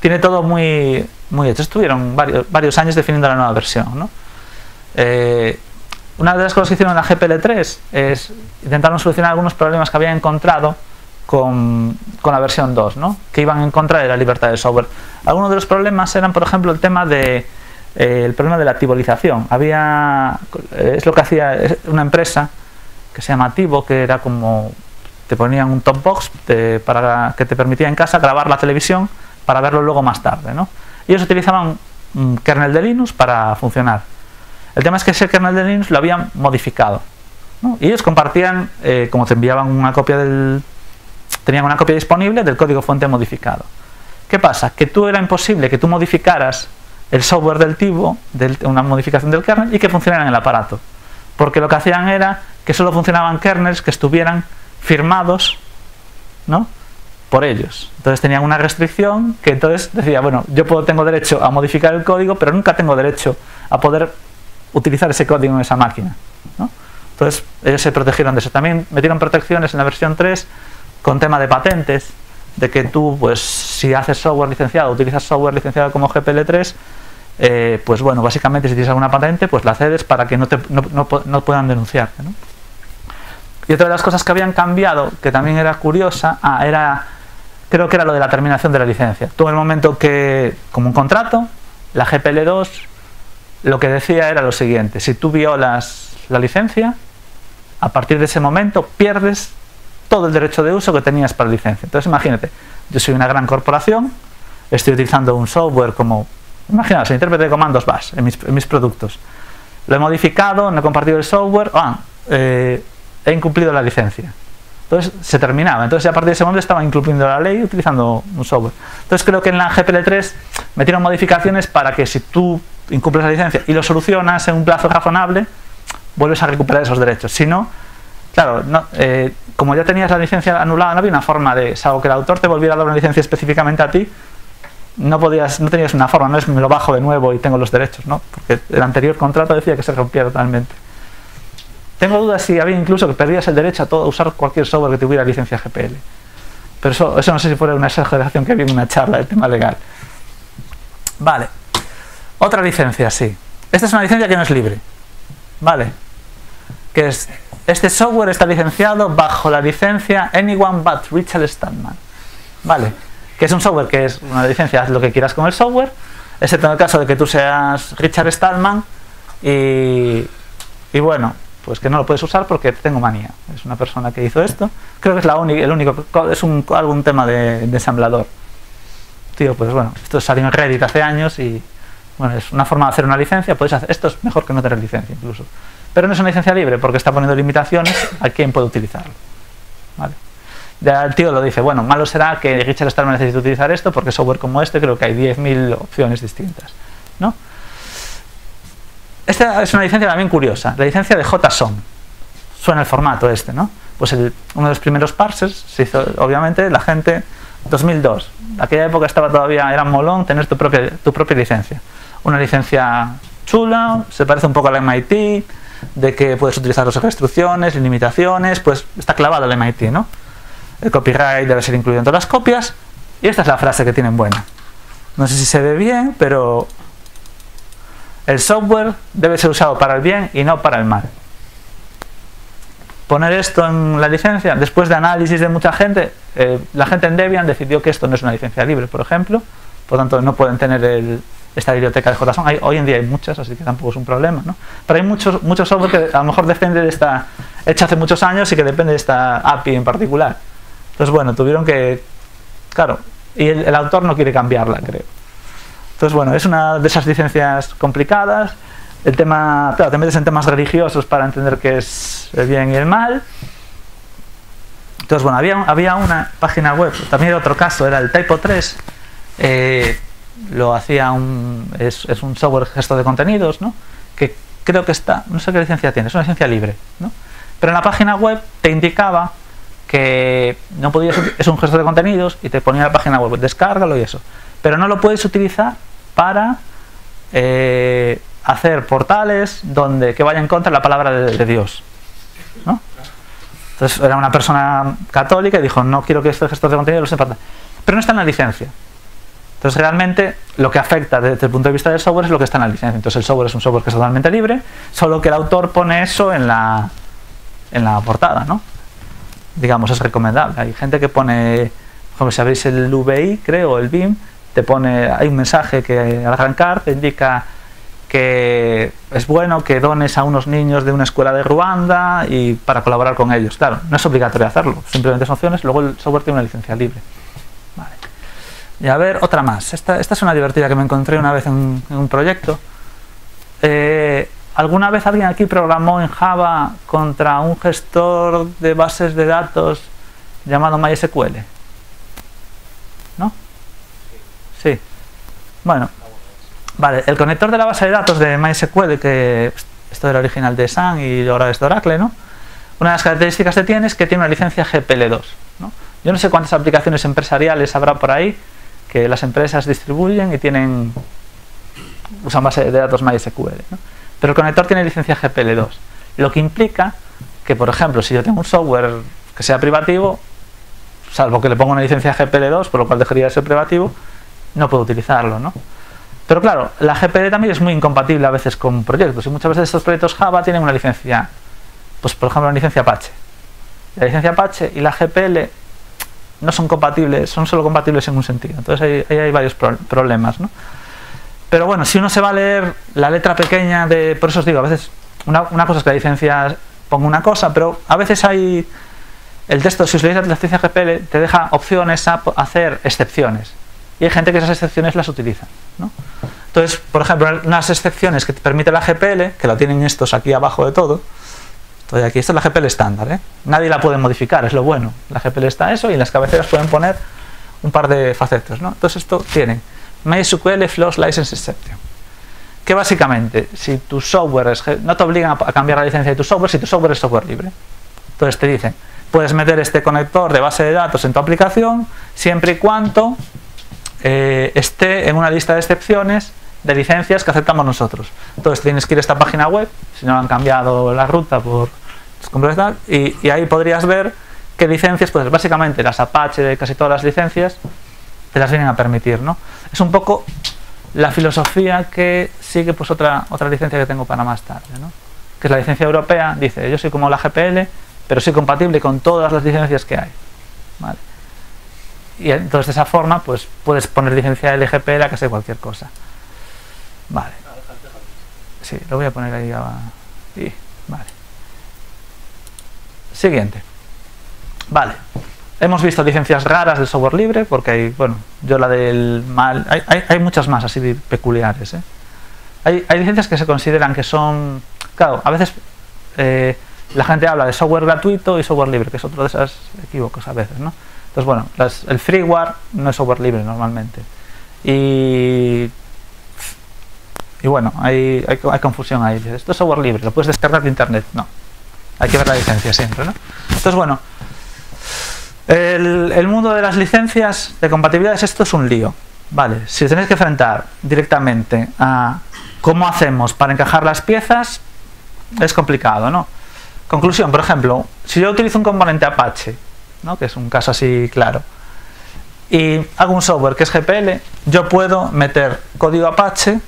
tiene todo muy, muy hecho. Estuvieron varios, varios años definiendo la nueva versión. Eh, una de las cosas que hicieron en la GPL3 es intentaron solucionar algunos problemas que habían encontrado con, con, la versión 2, ¿no? que iban en contra de la libertad del software. Algunos de los problemas eran, por ejemplo, el tema de eh, el problema de la tibolización. Había, es lo que hacía una empresa que se llama Tivo, que era como te ponían un top box para que te permitía en casa grabar la televisión para verlo luego más tarde. ¿no? Ellos utilizaban un kernel de Linux para funcionar. El tema es que ese kernel de Linux lo habían modificado. Y ellos compartían, eh, como te enviaban una copia del... tenían una copia disponible del código fuente modificado. ¿Qué pasa? Que tú era imposible que tú modificaras el software del tipo, de una modificación del kernel, y que funcionara en el aparato. Porque lo que hacían era que solo funcionaban kernels que estuvieran firmados ¿no? por ellos. Entonces tenían una restricción que entonces decía, bueno, yo puedo, tengo derecho a modificar el código, pero nunca tengo derecho a poder utilizar ese código en esa máquina. Entonces ellos se protegieron de eso. También metieron protecciones en la versión 3 con tema de patentes, de que tú, pues si haces software licenciado, utilizas software licenciado como GPL3, eh, pues bueno, básicamente si tienes alguna patente, pues la cedes para que no, te, no, puedan denunciarte. Y otra de las cosas que habían cambiado, que también era curiosa, ah, era, creo que era lo de la terminación de la licencia. Tú el momento que, como un contrato, la GPL2 lo que decía era lo siguiente, si tú violas la licencia, a partir de ese momento pierdes todo el derecho de uso que tenías para la licencia. Entonces imagínate, yo soy una gran corporación, estoy utilizando un software como, imaginaos, el intérprete de comandos Bash en mis, productos. Lo he modificado, no he compartido el software, ah, eh, he incumplido la licencia. Entonces se terminaba. Entonces a partir de ese momento estaba incumpliendo la ley utilizando un software. Entonces creo que en la GPL3 metieron modificaciones para que si tú incumples la licencia y lo solucionas en un plazo razonable, vuelves a recuperar esos derechos. Si no, claro, eh, como ya tenías la licencia anulada, no había una forma de, salvo que el autor te volviera a dar una licencia específicamente a ti, no podías, no tenías una forma, no es me lo bajo de nuevo y tengo los derechos, ¿no? Porque el anterior contrato decía que se rompía totalmente. Tengo dudas si había incluso que perdías el derecho a todo, usar cualquier software que tuviera licencia GPL. Pero eso, eso no sé si fuera una exageración que había en una charla del tema legal. Vale. Otra licencia, sí. Esta es una licencia que no es libre. ¿vale? Que es, este software está licenciado bajo la licencia Anyone But Richard Stallman, ¿vale? Que es un software que es una licencia, haz lo que quieras con el software, excepto en el caso de que tú seas Richard Stallman y, bueno, pues que no lo puedes usar porque tengo manía. Es una persona que hizo esto. Creo que es la única, el único, es un, algún tema de, de ensamblador. Tío, pues bueno, esto salió en Reddit hace años y bueno, es una forma de hacer una licencia, puedes hacer, esto es mejor que no tener licencia incluso. Pero no es una licencia libre porque está poniendo limitaciones a quién puede utilizarlo. Ya el tío lo dice, bueno, malo será que Richard Stallman necesite utilizar esto porque software como este creo que hay 10.000 opciones distintas. ¿no? Esta es una licencia también curiosa, la licencia de JSON. Suena el formato este, ¿no? Pues uno de los primeros parsers se hizo, obviamente, la gente, 2002. Aquella época estaba todavía, era molón tener tu propia, tu propia licencia una licencia chula, se parece un poco a la MIT, de que puedes utilizar las restricciones, limitaciones, pues está clavado el MIT, ¿no? El copyright debe ser incluido en todas las copias, y esta es la frase que tienen buena. No sé si se ve bien, pero el software debe ser usado para el bien y no para el mal. Poner esto en la licencia, después de análisis de mucha gente, eh, la gente en Debian decidió que esto no es una licencia libre, por ejemplo, por tanto no pueden tener el, esta biblioteca de JSON. Hoy en día hay muchas, así que tampoco es un problema. ¿no? Pero hay muchos, muchos software que a lo mejor depende de esta, hecha hace muchos años y que depende de esta API en particular. Entonces, bueno, tuvieron que, claro, y el, autor no quiere cambiarla, creo. Entonces, bueno, es una de esas licencias complicadas. El tema, claro, te metes en temas religiosos para entender qué es el bien y el mal. Entonces, bueno, había, había una página web, también otro caso, era el Typo 3, eh, lo hacía un, es, es, un software gestor de contenidos, ¿no? que creo que está, no sé qué licencia tiene, es una licencia libre, ¿no? pero en la página web te indicaba que no podías, es un gestor de contenidos y te ponía la página web, descárgalo y eso, pero no lo puedes utilizar para eh, hacer portales donde que vaya en contra la palabra de, Dios. ¿no? Entonces era una persona católica y dijo, no quiero que este gestor de contenidos lo sepa. Pero no está en la licencia. Entonces realmente lo que afecta desde el punto de vista del software es lo que está en la licencia. Entonces el software es un software que es totalmente libre, solo que el autor pone eso en la, en la portada, ¿no? Digamos, es recomendable. Hay gente que pone, como si veis el VI, creo, el BIM, te pone, hay un mensaje que al arrancar te indica que es bueno que dones a unos niños de una escuela de Ruanda y para colaborar con ellos. Claro, no es obligatorio hacerlo, simplemente son opciones, luego el software tiene una licencia libre. Y a ver, otra más. Esta, esta es una divertida que me encontré una vez en, un proyecto. Eh, ¿Alguna vez alguien aquí programó en Java contra un gestor de bases de datos llamado MySQL? ¿No? Sí. Bueno, vale, el conector de la base de datos de MySQL, que esto era original de Sun y ahora es de Oracle, ¿no? Una de las características que tiene es que tiene una licencia GPL2. ¿no? Yo no sé cuántas aplicaciones empresariales habrá por ahí que las empresas distribuyen y tienen usan base de datos MySQL. ¿no? Pero el conector tiene licencia GPL2, lo que implica que, por ejemplo, si yo tengo un software que sea privativo, salvo que le ponga una licencia GPL2, por lo cual dejaría de ser privativo, no puedo utilizarlo. ¿no? Pero claro, la GPL también es muy incompatible a veces con proyectos y muchas veces estos proyectos Java tienen una licencia, pues por ejemplo, una licencia Apache. La licencia Apache y la GPL no son compatibles, son solo compatibles en un sentido. Entonces ahí, hay varios problemas. ¿no? Pero bueno, si uno se va a leer la letra pequeña de... Por eso os digo, a veces una, cosa es que la licencia ponga una cosa, pero a veces hay... El texto, si utilizas la licencia GPL, te deja opciones a hacer excepciones. Y hay gente que esas excepciones las utiliza. ¿no? Entonces, por ejemplo, unas excepciones que te permite la GPL, que la tienen estos aquí abajo de todo, Estoy aquí, esta es la GPL estándar, ¿eh? nadie la puede modificar, es lo bueno. La GPL está eso y en las cabeceras pueden poner un par de facetos. ¿no? Entonces esto tiene MySQL Flows License Exception. Que básicamente, si tu software es, no te obligan a cambiar la licencia de tu software si tu software es software libre. Entonces te dicen, puedes meter este conector de base de datos en tu aplicación siempre y cuando eh, esté en una lista de excepciones de licencias que aceptamos nosotros. Entonces tienes que ir a esta página web, si no han cambiado la ruta por y, y ahí podrías ver qué licencias, pues básicamente las Apache de casi todas las licencias te las vienen a permitir, ¿no? Es un poco la filosofía que sigue pues otra, otra licencia que tengo para más tarde, ¿no? Que es la licencia europea, dice, yo soy como la GPL, pero soy compatible con todas las licencias que hay, ¿vale? Y entonces de esa forma, pues puedes poner licencia LGPL a sea cualquier cosa. Vale. Sí, lo voy a poner ahí. Y, vale. Siguiente. Vale. Hemos visto licencias raras del software libre, porque hay, bueno, yo la del mal. Hay, hay, muchas más así peculiares. ¿eh? Hay, hay, licencias que se consideran que son. Claro, a veces eh, la gente habla de software gratuito y software libre, que es otro de esos equívocos a veces, ¿no? Entonces, bueno, el freeware no es software libre normalmente. Y y bueno, hay, hay, confusión ahí. Esto es software libre, lo puedes descargar de internet. No, hay que ver la licencia siempre, ¿no? Entonces, bueno, el, mundo de las licencias de compatibilidades, esto es un lío. Vale, si tenéis que enfrentar directamente a cómo hacemos para encajar las piezas, es complicado, ¿no? Conclusión, por ejemplo, si yo utilizo un componente Apache, ¿no? que es un caso así claro, y hago un software que es GPL, yo puedo meter código Apache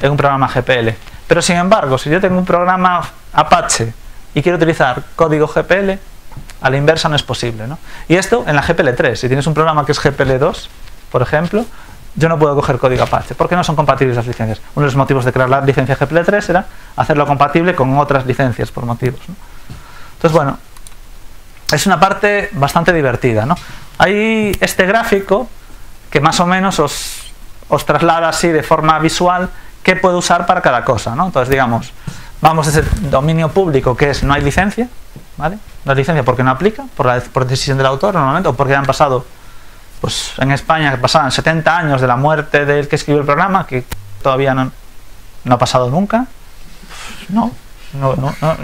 en un programa GPL. Pero sin embargo, si yo tengo un programa Apache y quiero utilizar código GPL, a la inversa no es posible. ¿no? Y esto en la GPL3. Si tienes un programa que es GPL2, por ejemplo, yo no puedo coger código Apache porque no son compatibles las licencias. Uno de los motivos de crear la licencia GPL3 era hacerlo compatible con otras licencias por motivos. Entonces, bueno, es una parte bastante divertida. ¿no? Hay este gráfico que más o menos os, os traslada así de forma visual qué puedo usar para cada cosa, ¿no? Entonces, digamos, vamos a ese dominio público que es no hay licencia, ¿vale? Hay licencia porque no aplica, por, la, por decisión del autor normalmente, o porque han pasado, pues en España pasaban 70 años de la muerte del que escribió el programa, que todavía no, no ha pasado nunca. No, no, no, no,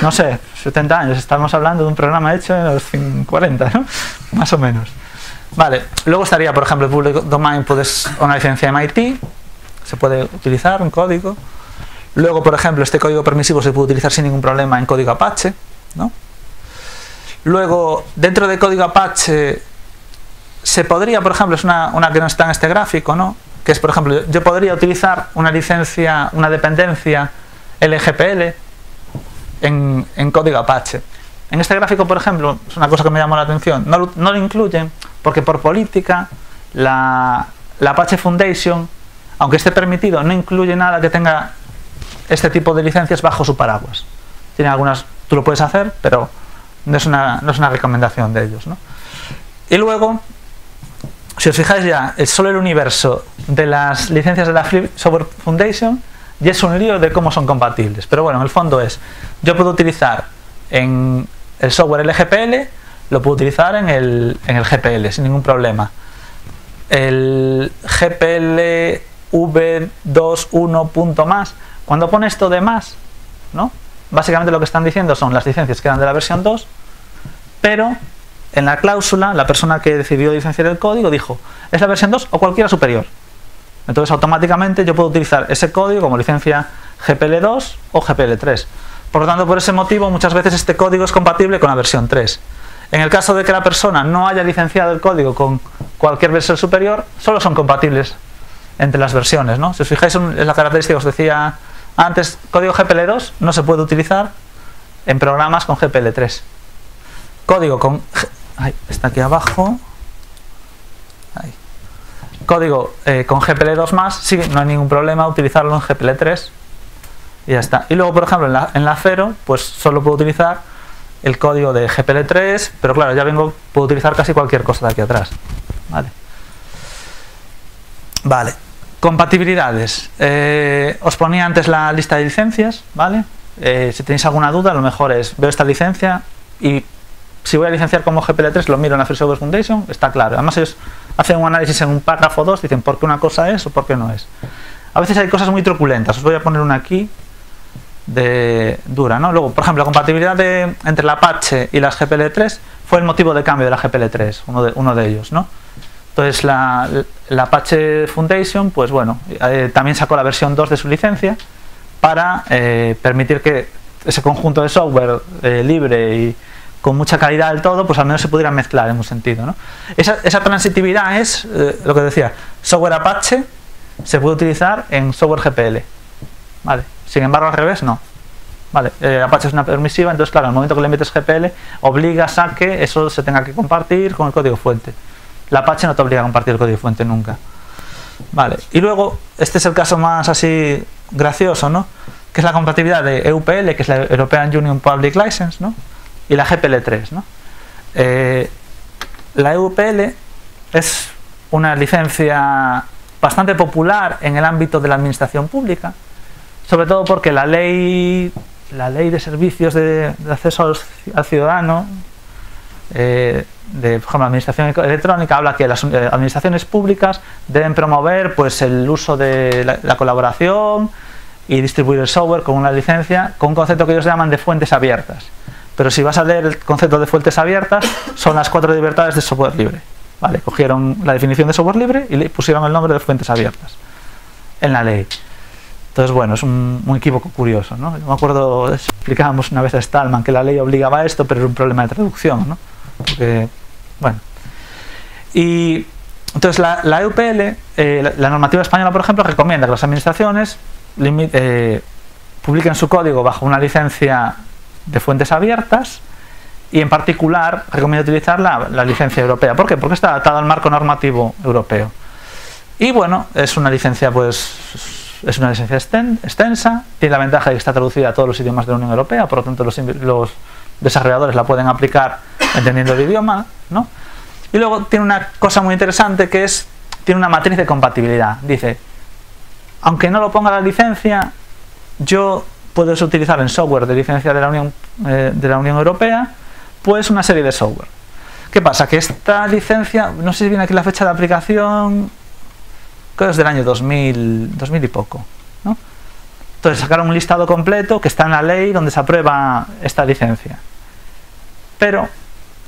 no sé, 70 años, estamos hablando de un programa hecho en los 40, ¿no? Más o menos. Vale, luego estaría, por ejemplo, el public domain, puedes una licencia MIT, se puede utilizar un código. Luego, por ejemplo, este código permisivo se puede utilizar sin ningún problema en código Apache. ¿no? Luego, dentro de código Apache, se podría, por ejemplo, es una, que no está en este gráfico, ¿no? que es, por ejemplo, yo podría utilizar una licencia, una dependencia LGPL en, en código Apache. En este gráfico, por ejemplo, es una cosa que me llamó la atención, no, lo incluyen porque por política la Apache Foundation aunque esté permitido, no incluye nada que tenga este tipo de licencias bajo su paraguas. Tiene algunas, tú lo puedes hacer, pero no es una, no es una recomendación de ellos. ¿no? Y luego, si os fijáis ya, es solo el universo de las licencias de la Free Software Foundation y es un lío de cómo son compatibles. Pero bueno, en el fondo es, yo puedo utilizar en el software LGPL, lo puedo utilizar en el, en el GPL sin ningún problema. El GPL v21 punto más. Cuando pone esto de más, ¿no? Básicamente lo que están diciendo son las licencias que dan de la versión 2, pero en la cláusula, la persona que decidió licenciar el código dijo, es la versión 2 o cualquiera superior. Entonces automáticamente yo puedo utilizar ese código como licencia GPL2 o GPL3. Por lo tanto, por ese motivo muchas veces este código es compatible con la versión 3. En el caso de que la persona no haya licenciado el código con cualquier versión superior, solo son compatibles entre las versiones. ¿no? Si os fijáis en la característica que os decía antes, código GPL2 no se puede utilizar en programas con GPL3. Código con... está aquí abajo. Código eh, con GPL2 más, sí, no hay ningún problema utilizarlo en GPL3 y ya está. Y luego, por ejemplo, en la, en la 0, pues solo puedo utilizar el código de GPL3, pero claro, ya vengo, puedo utilizar casi cualquier cosa de aquí atrás. Vale. Vale. Compatibilidades. Eh, os ponía antes la lista de licencias, ¿vale? Eh, si tenéis alguna duda, lo mejor es, veo esta licencia y si voy a licenciar como GPL3 lo miro en la Free Software Foundation, está claro. Además ellos hacen un análisis en un párrafo 2, dicen por qué una cosa es o por qué no es. A veces hay cosas muy truculentas, os voy a poner una aquí de dura, ¿no? Luego, por ejemplo, la compatibilidad entre la Apache y las GPL3 fue el motivo de cambio de la GPL3, uno de, uno de ellos, ¿no? Entonces la, Apache Foundation, pues bueno, eh, también sacó la versión 2 de su licencia para eh, permitir que ese conjunto de software eh, libre y con mucha calidad del todo, pues al menos se pudieran mezclar en un sentido. ¿no? Esa, esa, transitividad es lo que decía, software Apache se puede utilizar en software GPL. ¿vale? Sin embargo, al revés, no. Vale, Apache es una permisiva, entonces claro, el momento que le metes GPL, obligas a que eso se tenga que compartir con el código fuente. La Apache no te obliga a compartir el código fuente nunca. Vale, y luego, este es el caso más así gracioso, ¿no? Que es la compatibilidad de EUPL, que es la European Union Public License, ¿no? Y la GPL3, ¿no? Eh, la EUPL es una licencia bastante popular en el ámbito de la administración pública, sobre todo porque la ley, la ley de servicios de, acceso al, ciudadano eh, de la administración electrónica habla que las eh, administraciones públicas deben promover pues el uso de la, colaboración y distribuir el software con una licencia con un concepto que ellos llaman de fuentes abiertas pero si vas a leer el concepto de fuentes abiertas son las cuatro libertades de software libre vale cogieron la definición de software libre y le pusieron el nombre de fuentes abiertas en la ley entonces bueno es un, equívoco curioso ¿no? me acuerdo explicábamos una vez a Stallman que la ley obligaba a esto pero era un problema de traducción ¿no? Porque bueno. Y entonces la, EUPL, eh, la, normativa española, por ejemplo, recomienda que las administraciones eh, publiquen su código bajo una licencia de fuentes abiertas y en particular recomienda utilizar la, licencia europea. ¿Por qué? Porque está adaptada al marco normativo europeo. Y bueno, es una licencia pues es una licencia extensa, tiene la ventaja de que está traducida a todos los idiomas de la Unión Europea, por lo tanto los desarrolladores la pueden aplicar entendiendo el idioma, ¿no? Y luego tiene una cosa muy interesante que es, tiene una matriz de compatibilidad. Dice, aunque no lo ponga la licencia, yo puedo utilizar en software de licencia de la Unión, eh, de la Unión Europea, pues una serie de software. ¿Qué pasa? Que esta licencia, no sé si viene aquí la fecha de aplicación, creo que es del año 2000, 2000 y poco. ¿no? Entonces sacaron un listado completo que está en la ley donde se aprueba esta licencia. Pero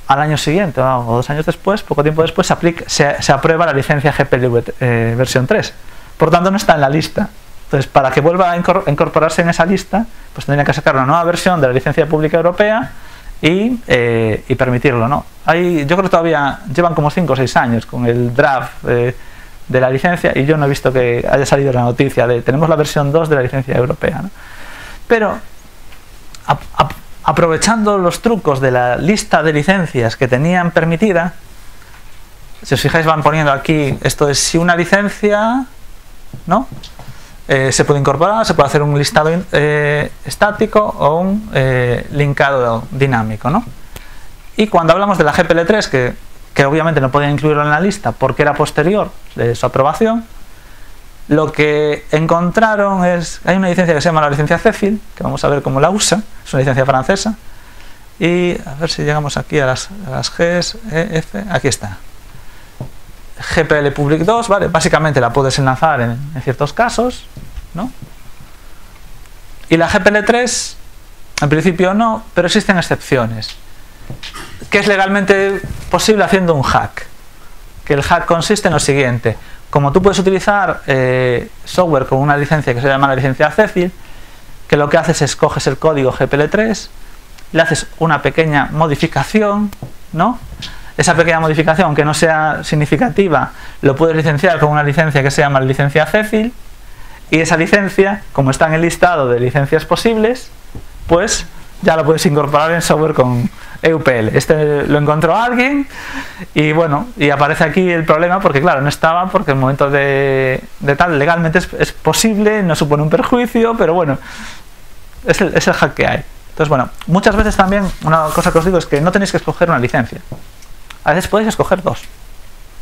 al año siguiente o dos años después, poco tiempo después, se, aprueba la licencia GPL eh, versión 3. Por tanto, no está en la lista. Entonces, para que vuelva a incorporarse en esa lista, pues tendría que sacar una nueva versión de la licencia pública europea y, eh, permitirlo. ¿no? Hay, yo creo que todavía llevan como 5 o 6 años con el draft eh, de la licencia y yo no he visto que haya salido la noticia de tenemos la versión 2 de la licencia europea. Pero, aprovechando los trucos de la lista de licencias que tenían permitida, si os fijáis van poniendo aquí, esto es si una licencia, ¿no? Eh, se puede incorporar, se puede hacer un listado eh, estático o un eh, linkado dinámico, ¿no? Y cuando hablamos de la GPL3, que, que obviamente no podían incluirlo en la lista porque era posterior de su aprobación, lo que encontraron es, hay una licencia que se llama la licencia CEFIL, que vamos a ver cómo la usa, es una licencia francesa, y a ver si llegamos aquí a las, a las Gs, E, F, aquí está. GPL Public 2, ¿vale? Básicamente la puedes enlazar en, en ciertos casos, ¿no? Y la GPL 3, en principio no, pero existen excepciones. ¿Qué es legalmente posible haciendo un hack. Que el hack consiste en lo siguiente. Como tú puedes utilizar eh, software con una licencia que se llama la licencia Cecil, que lo que haces es coges el código GPL3, le haces una pequeña modificación, ¿no? Esa pequeña modificación, aunque no sea significativa, lo puedes licenciar con una licencia que se llama la licencia Cecil, y esa licencia, como está en el listado de licencias posibles, pues ya lo puedes incorporar en software con EUPL. Este lo encontró alguien y bueno, y aparece aquí el problema porque claro, no estaba porque el momento de, tal legalmente es, posible, no supone un perjuicio, pero bueno, es el, es el hack que hay. Entonces bueno, muchas veces también una cosa que os digo es que no tenéis que escoger una licencia. A veces podéis escoger dos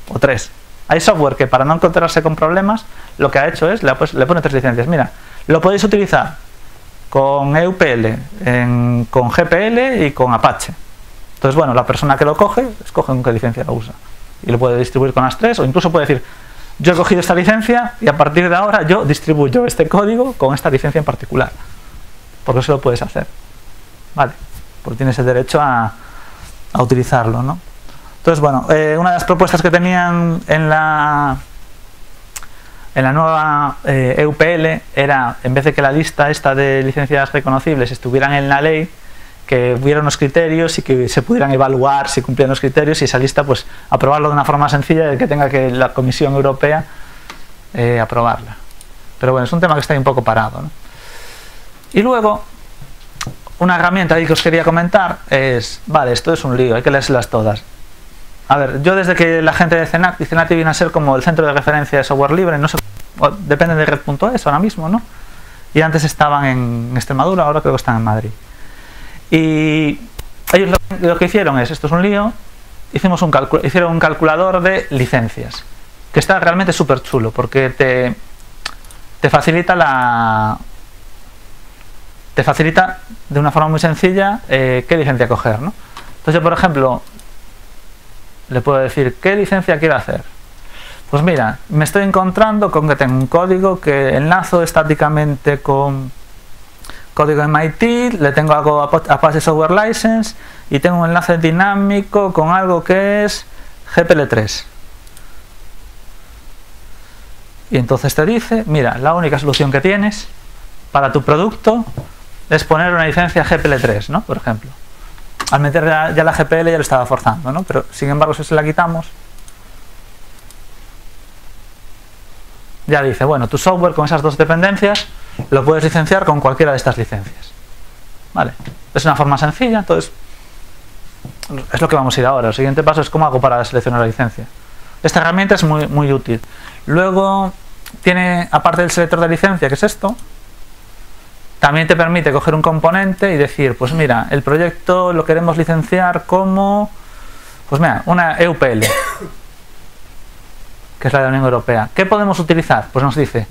o tres. Hay software que para no encontrarse con problemas, lo que ha hecho es, le, le pone tres licencias. Mira, lo podéis utilizar con EUPL, con GPL y con Apache. Entonces, bueno, la persona que lo coge, escoge con qué licencia lo usa. Y lo puede distribuir con las tres, o incluso puede decir, yo he cogido esta licencia y a partir de ahora yo distribuyo este código con esta licencia en particular. Porque eso lo puedes hacer. Vale, porque tienes el derecho a, utilizarlo, ¿no? Entonces, bueno, eh, una de las propuestas que tenían en la, en la nueva EUPL eh, e era, en vez de que la lista esta de licencias reconocibles estuvieran en la ley, que hubiera unos criterios y que se pudieran evaluar si cumplían los criterios y esa lista, pues, aprobarlo de una forma sencilla de que tenga que la Comisión Europea eh, aprobarla. Pero bueno, es un tema que está ahí un poco parado. Y luego, una herramienta ahí que os quería comentar es, vale, esto es un lío, hay que leérselas todas. A ver, yo desde que la gente de CENAT, y CENAT viene a ser como el centro de referencia de software libre, no sé, depende de red.es ahora mismo, ¿no? Y antes estaban en Extremadura, ahora creo que están en Madrid. Y ellos lo, que hicieron es, esto es un lío, hicimos un hicieron un calculador de licencias, que está realmente súper chulo, porque te, te facilita la... Te facilita de una forma muy sencilla eh, qué licencia coger, ¿no? Entonces por ejemplo, le puedo decir qué licencia quiero hacer. Pues mira, me estoy encontrando con que tengo un código que enlazo estáticamente con código MIT, le tengo algo Apache Software License y tengo un enlace dinámico con algo que es GPL3. Y entonces te dice, mira, la única solución que tienes para tu producto es poner una licencia GPL3, ¿no? Por ejemplo al meter ya, la GPL ya lo estaba forzando, ¿no? Pero sin embargo si se la quitamos, ya dice, bueno, tu software con esas dos dependencias lo puedes licenciar con cualquiera de estas licencias. ¿Vale? Es una forma sencilla, entonces es lo que vamos a ir ahora. El siguiente paso es cómo hago para seleccionar la licencia. Esta herramienta es muy, muy útil. Luego tiene, aparte del selector de licencia, que es esto, también te permite coger un componente y decir, pues mira, el proyecto lo queremos licenciar como, pues mira, una EUPL, que es la de la Unión Europea. ¿Qué podemos utilizar? Pues nos dice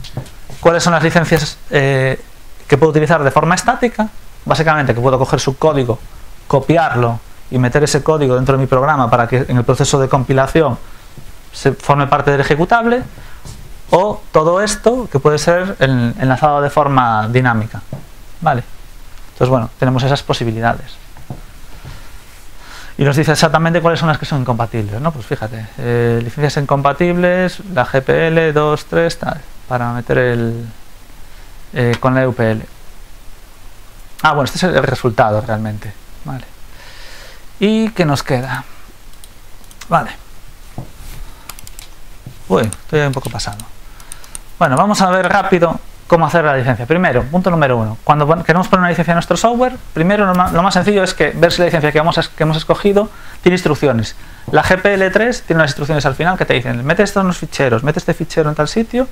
cuáles son las licencias eh, que puedo utilizar de forma estática, básicamente que puedo coger su código, copiarlo y meter ese código dentro de mi programa para que en el proceso de compilación se forme parte del ejecutable, o todo esto que puede ser enlazado de forma dinámica. ¿Vale? Entonces, bueno, tenemos esas posibilidades. Y nos dice exactamente cuáles son las que son incompatibles, ¿no? Pues fíjate, eh, licencias incompatibles, la GPL, 2, 3, tal, para meter el eh, con la EUPL. Ah, bueno, este es el resultado realmente. Vale. ¿Y qué nos queda? Vale. Uy, estoy un poco pasado. Bueno, vamos a ver rápido cómo hacer la licencia. Primero, punto número uno, cuando queremos poner una licencia en nuestro software, primero lo más, sencillo es que ver si la licencia que, que hemos escogido tiene instrucciones. La GPL3 tiene unas instrucciones al final que te dicen, mete estos unos ficheros, mete este fichero en tal sitio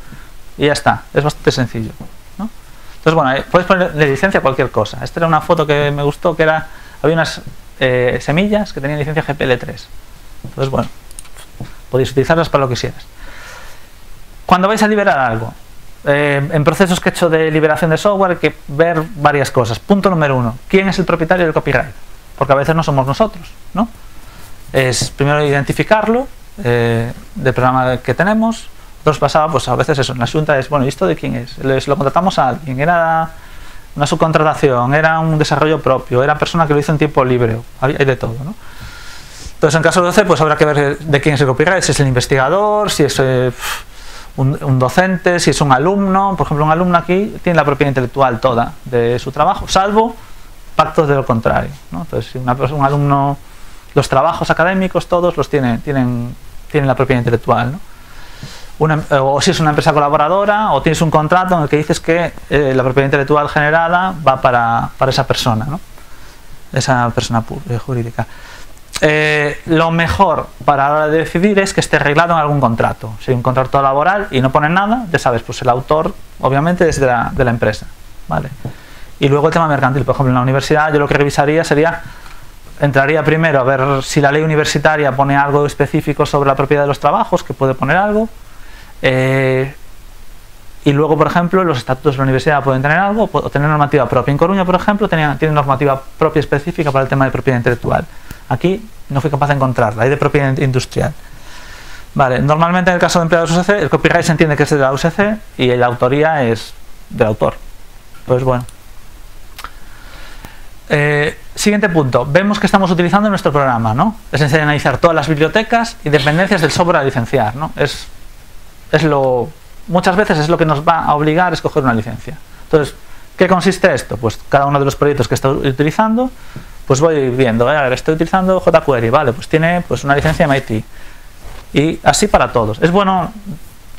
y ya está. Es bastante sencillo. Entonces, bueno, puedes ponerle licencia a cualquier cosa. Esta era una foto que me gustó, que era, había unas eh, semillas que tenían licencia GPL3. Entonces, bueno, podéis utilizarlas para lo que quisieras. Cuando vais a liberar algo, eh, en procesos que he hecho de liberación de software hay que ver varias cosas. Punto número uno, ¿quién es el propietario del copyright? Porque a veces no somos nosotros, ¿no? Es primero identificarlo eh, del programa que tenemos. Dos pasaba, pues a veces eso, la asunta es, bueno, ¿y esto de quién es? lo contratamos a alguien, era una subcontratación, era un desarrollo propio, era persona que lo hizo en tiempo libre, hay de todo, ¿no? Entonces, en caso de C, pues habrá que ver de quién es el copyright, si es el investigador, si es eh, un, docente, si es un alumno. Por ejemplo, un alumno aquí tiene la propiedad intelectual toda de su trabajo, salvo pactos de lo contrario. ¿no? Entonces, si un alumno, los trabajos académicos, todos los tienen, tienen, la propiedad intelectual. ¿no? O si es una empresa colaboradora, o tienes un contrato en el que dices que eh, la propiedad intelectual generada va para, para esa persona, ¿no? esa persona eh, jurídica. Eh, lo mejor para la hora de decidir es que esté arreglado en algún contrato. Si hay un contrato laboral y no pone nada, ya sabes, pues el autor obviamente es de la, de la empresa. ¿vale? Y luego el tema mercantil, por ejemplo, en la universidad yo lo que revisaría sería, entraría primero a ver si la ley universitaria pone algo específico sobre la propiedad de los trabajos, que puede poner algo. Eh, y luego, por ejemplo, los estatutos de la universidad pueden tener algo o tener normativa propia. En Coruña, por ejemplo, tiene normativa propia específica para el tema de propiedad intelectual. Aquí no fui capaz de encontrarla, hay de propiedad industrial. Vale, normalmente en el caso de empleados UCC, el copyright se entiende que es de la UCC y la autoría es del autor. Pues bueno. Eh, siguiente punto. Vemos que estamos utilizando nuestro programa, ¿no? Es analizar todas las bibliotecas y dependencias del software a licenciar, ¿no? Es, es lo, muchas veces es lo que nos va a obligar a escoger una licencia. Entonces, ¿qué consiste esto? Pues cada uno de los proyectos que estoy utilizando pues voy viendo, ¿eh? estoy utilizando jQuery, vale, pues tiene pues una licencia MIT. Y así para todos. Es bueno,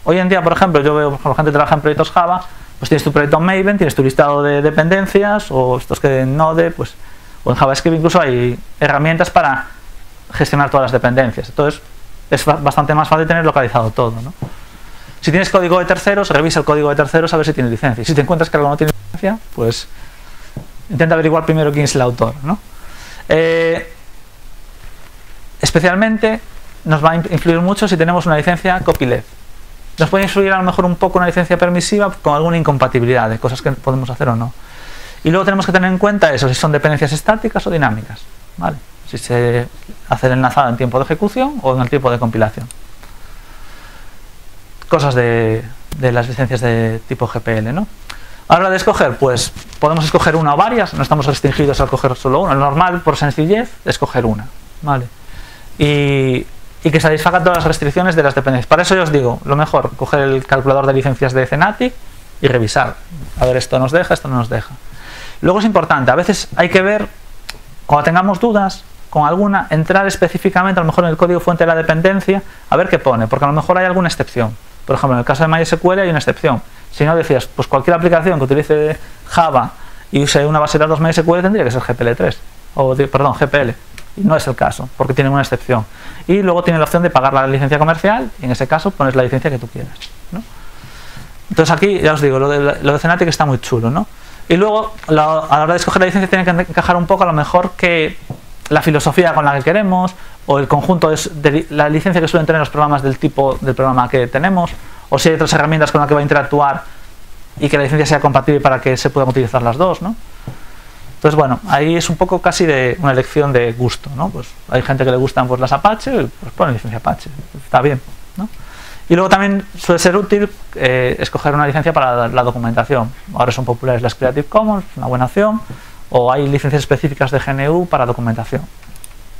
hoy en día, por ejemplo, yo veo, por gente trabaja en proyectos Java, pues tienes tu proyecto Maven, tienes tu listado de dependencias, o estos que en Node, pues, o en JavaScript incluso hay herramientas para gestionar todas las dependencias. Entonces, es bastante más fácil tener localizado todo, ¿no? Si tienes código de terceros, revisa el código de terceros a ver si tiene licencia. Y si te encuentras que algo no tiene licencia, pues intenta averiguar primero quién es el autor, ¿no? Eh, especialmente nos va a influir mucho si tenemos una licencia copyleft. Nos puede influir a lo mejor un poco una licencia permisiva con alguna incompatibilidad de cosas que podemos hacer o no. Y luego tenemos que tener en cuenta eso, si son dependencias estáticas o dinámicas. ¿vale? Si se hace el enlazado en tiempo de ejecución o en el tiempo de compilación. Cosas de, de las licencias de tipo GPL, ¿no? Ahora de escoger, pues podemos escoger una o varias, no estamos restringidos a escoger solo una. Lo normal, por sencillez, escoger una. ¿vale? Y, y, que satisfaga todas las restricciones de las dependencias. Para eso yo os digo, lo mejor, coger el calculador de licencias de Cenatic y revisar. A ver, esto nos deja, esto no nos deja. Luego es importante, a veces hay que ver, cuando tengamos dudas con alguna, entrar específicamente a lo mejor en el código fuente de la dependencia, a ver qué pone, porque a lo mejor hay alguna excepción. Por ejemplo, en el caso de MySQL hay una excepción si no decías, pues cualquier aplicación que utilice Java y use una base de datos MySQL tendría que ser GPL3, o perdón, GPL. Y no es el caso, porque tiene una excepción. Y luego tiene la opción de pagar la licencia comercial, y en ese caso pones la licencia que tú quieras. Entonces aquí, ya os digo, lo de, lo de está muy chulo, ¿no? Y luego, a la hora de escoger la licencia, tiene que encajar un poco a lo mejor que la filosofía con la que queremos, o el conjunto de la licencia que suelen tener los programas del tipo del programa que tenemos, o si hay otras herramientas con las que va a interactuar y que la licencia sea compatible para que se puedan utilizar las dos, ¿no? Entonces, bueno, ahí es un poco casi de una elección de gusto, ¿no? Pues hay gente que le gustan pues, las Apache, pues pone licencia Apache, está bien, ¿no? Y luego también suele ser útil eh, escoger una licencia para la documentación. Ahora son populares las Creative Commons, una buena opción, o hay licencias específicas de GNU para documentación,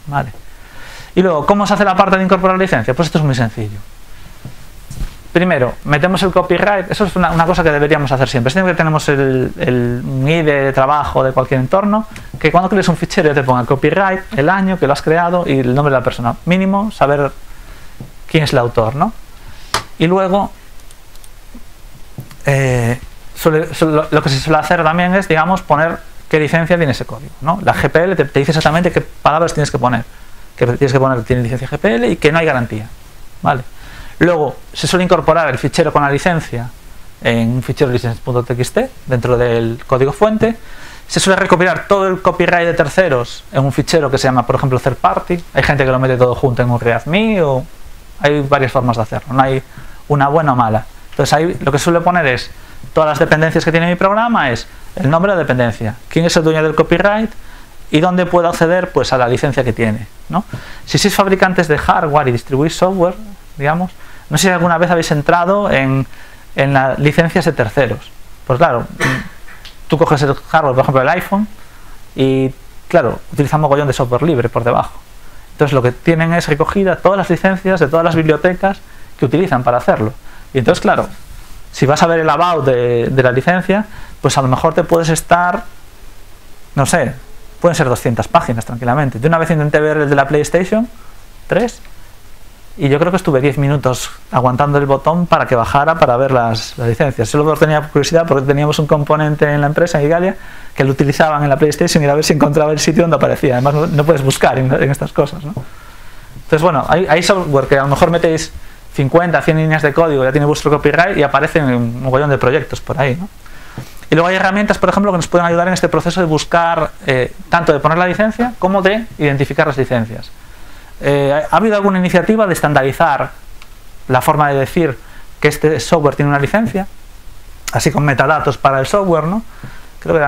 ¿vale? Y luego, ¿cómo se hace la parte de incorporar licencia? Pues esto es muy sencillo. Primero, metemos el copyright, eso es una, cosa que deberíamos hacer siempre. Siempre tenemos el, el IDE de trabajo de cualquier entorno, que cuando crees un fichero te ponga copyright, el año que lo has creado y el nombre de la persona. Mínimo, saber quién es el autor, ¿no? Y luego, eh, lo que se suele hacer también es, digamos, poner qué licencia tiene ese código, ¿no? La GPL te, te dice exactamente qué palabras tienes que poner. Que tienes que poner que tiene licencia GPL y que no hay garantía, ¿vale? Luego se suele incorporar el fichero con la licencia en un fichero license.txt dentro del código fuente. Se suele recopilar todo el copyright de terceros en un fichero que se llama, por ejemplo, third party. Hay gente que lo mete todo junto en un readme o hay varias formas de hacerlo. No hay una buena o mala. Entonces ahí lo que suele poner es todas las dependencias que tiene mi programa es el nombre de la dependencia, quién es el dueño del copyright y dónde puedo acceder pues a la licencia que tiene. ¿no? Si sois fabricantes de hardware y distribuís software, digamos, no sé si alguna vez habéis entrado en, en las licencias de terceros. Pues claro, tú coges el hardware, por ejemplo, el iPhone, y claro, utiliza un mogollón de software libre por debajo. Entonces lo que tienen es recogida todas las licencias de todas las bibliotecas que utilizan para hacerlo. Y entonces, claro, si vas a ver el about de, de la licencia, pues a lo mejor te puedes estar, no sé, pueden ser 200 páginas tranquilamente. De una vez intenté ver el de la PlayStation 3 y yo creo que estuve 10 minutos aguantando el botón para que bajara para ver las, licencias. Solo tenía curiosidad porque teníamos un componente en la empresa, en Igalia, que lo utilizaban en la PlayStation y a ver si encontraba el sitio donde aparecía. Además, no, puedes buscar en, estas cosas. ¿no? Entonces, bueno, hay, hay, software que a lo mejor metéis 50, 100 líneas de código, ya tiene vuestro copyright y aparecen un mogollón de proyectos por ahí. ¿no? Y luego hay herramientas, por ejemplo, que nos pueden ayudar en este proceso de buscar, eh, tanto de poner la licencia como de identificar las licencias. Eh, ¿Ha habido alguna iniciativa de estandarizar la forma de decir que este software tiene una licencia? Así con metadatos para el software, ¿no? Creo que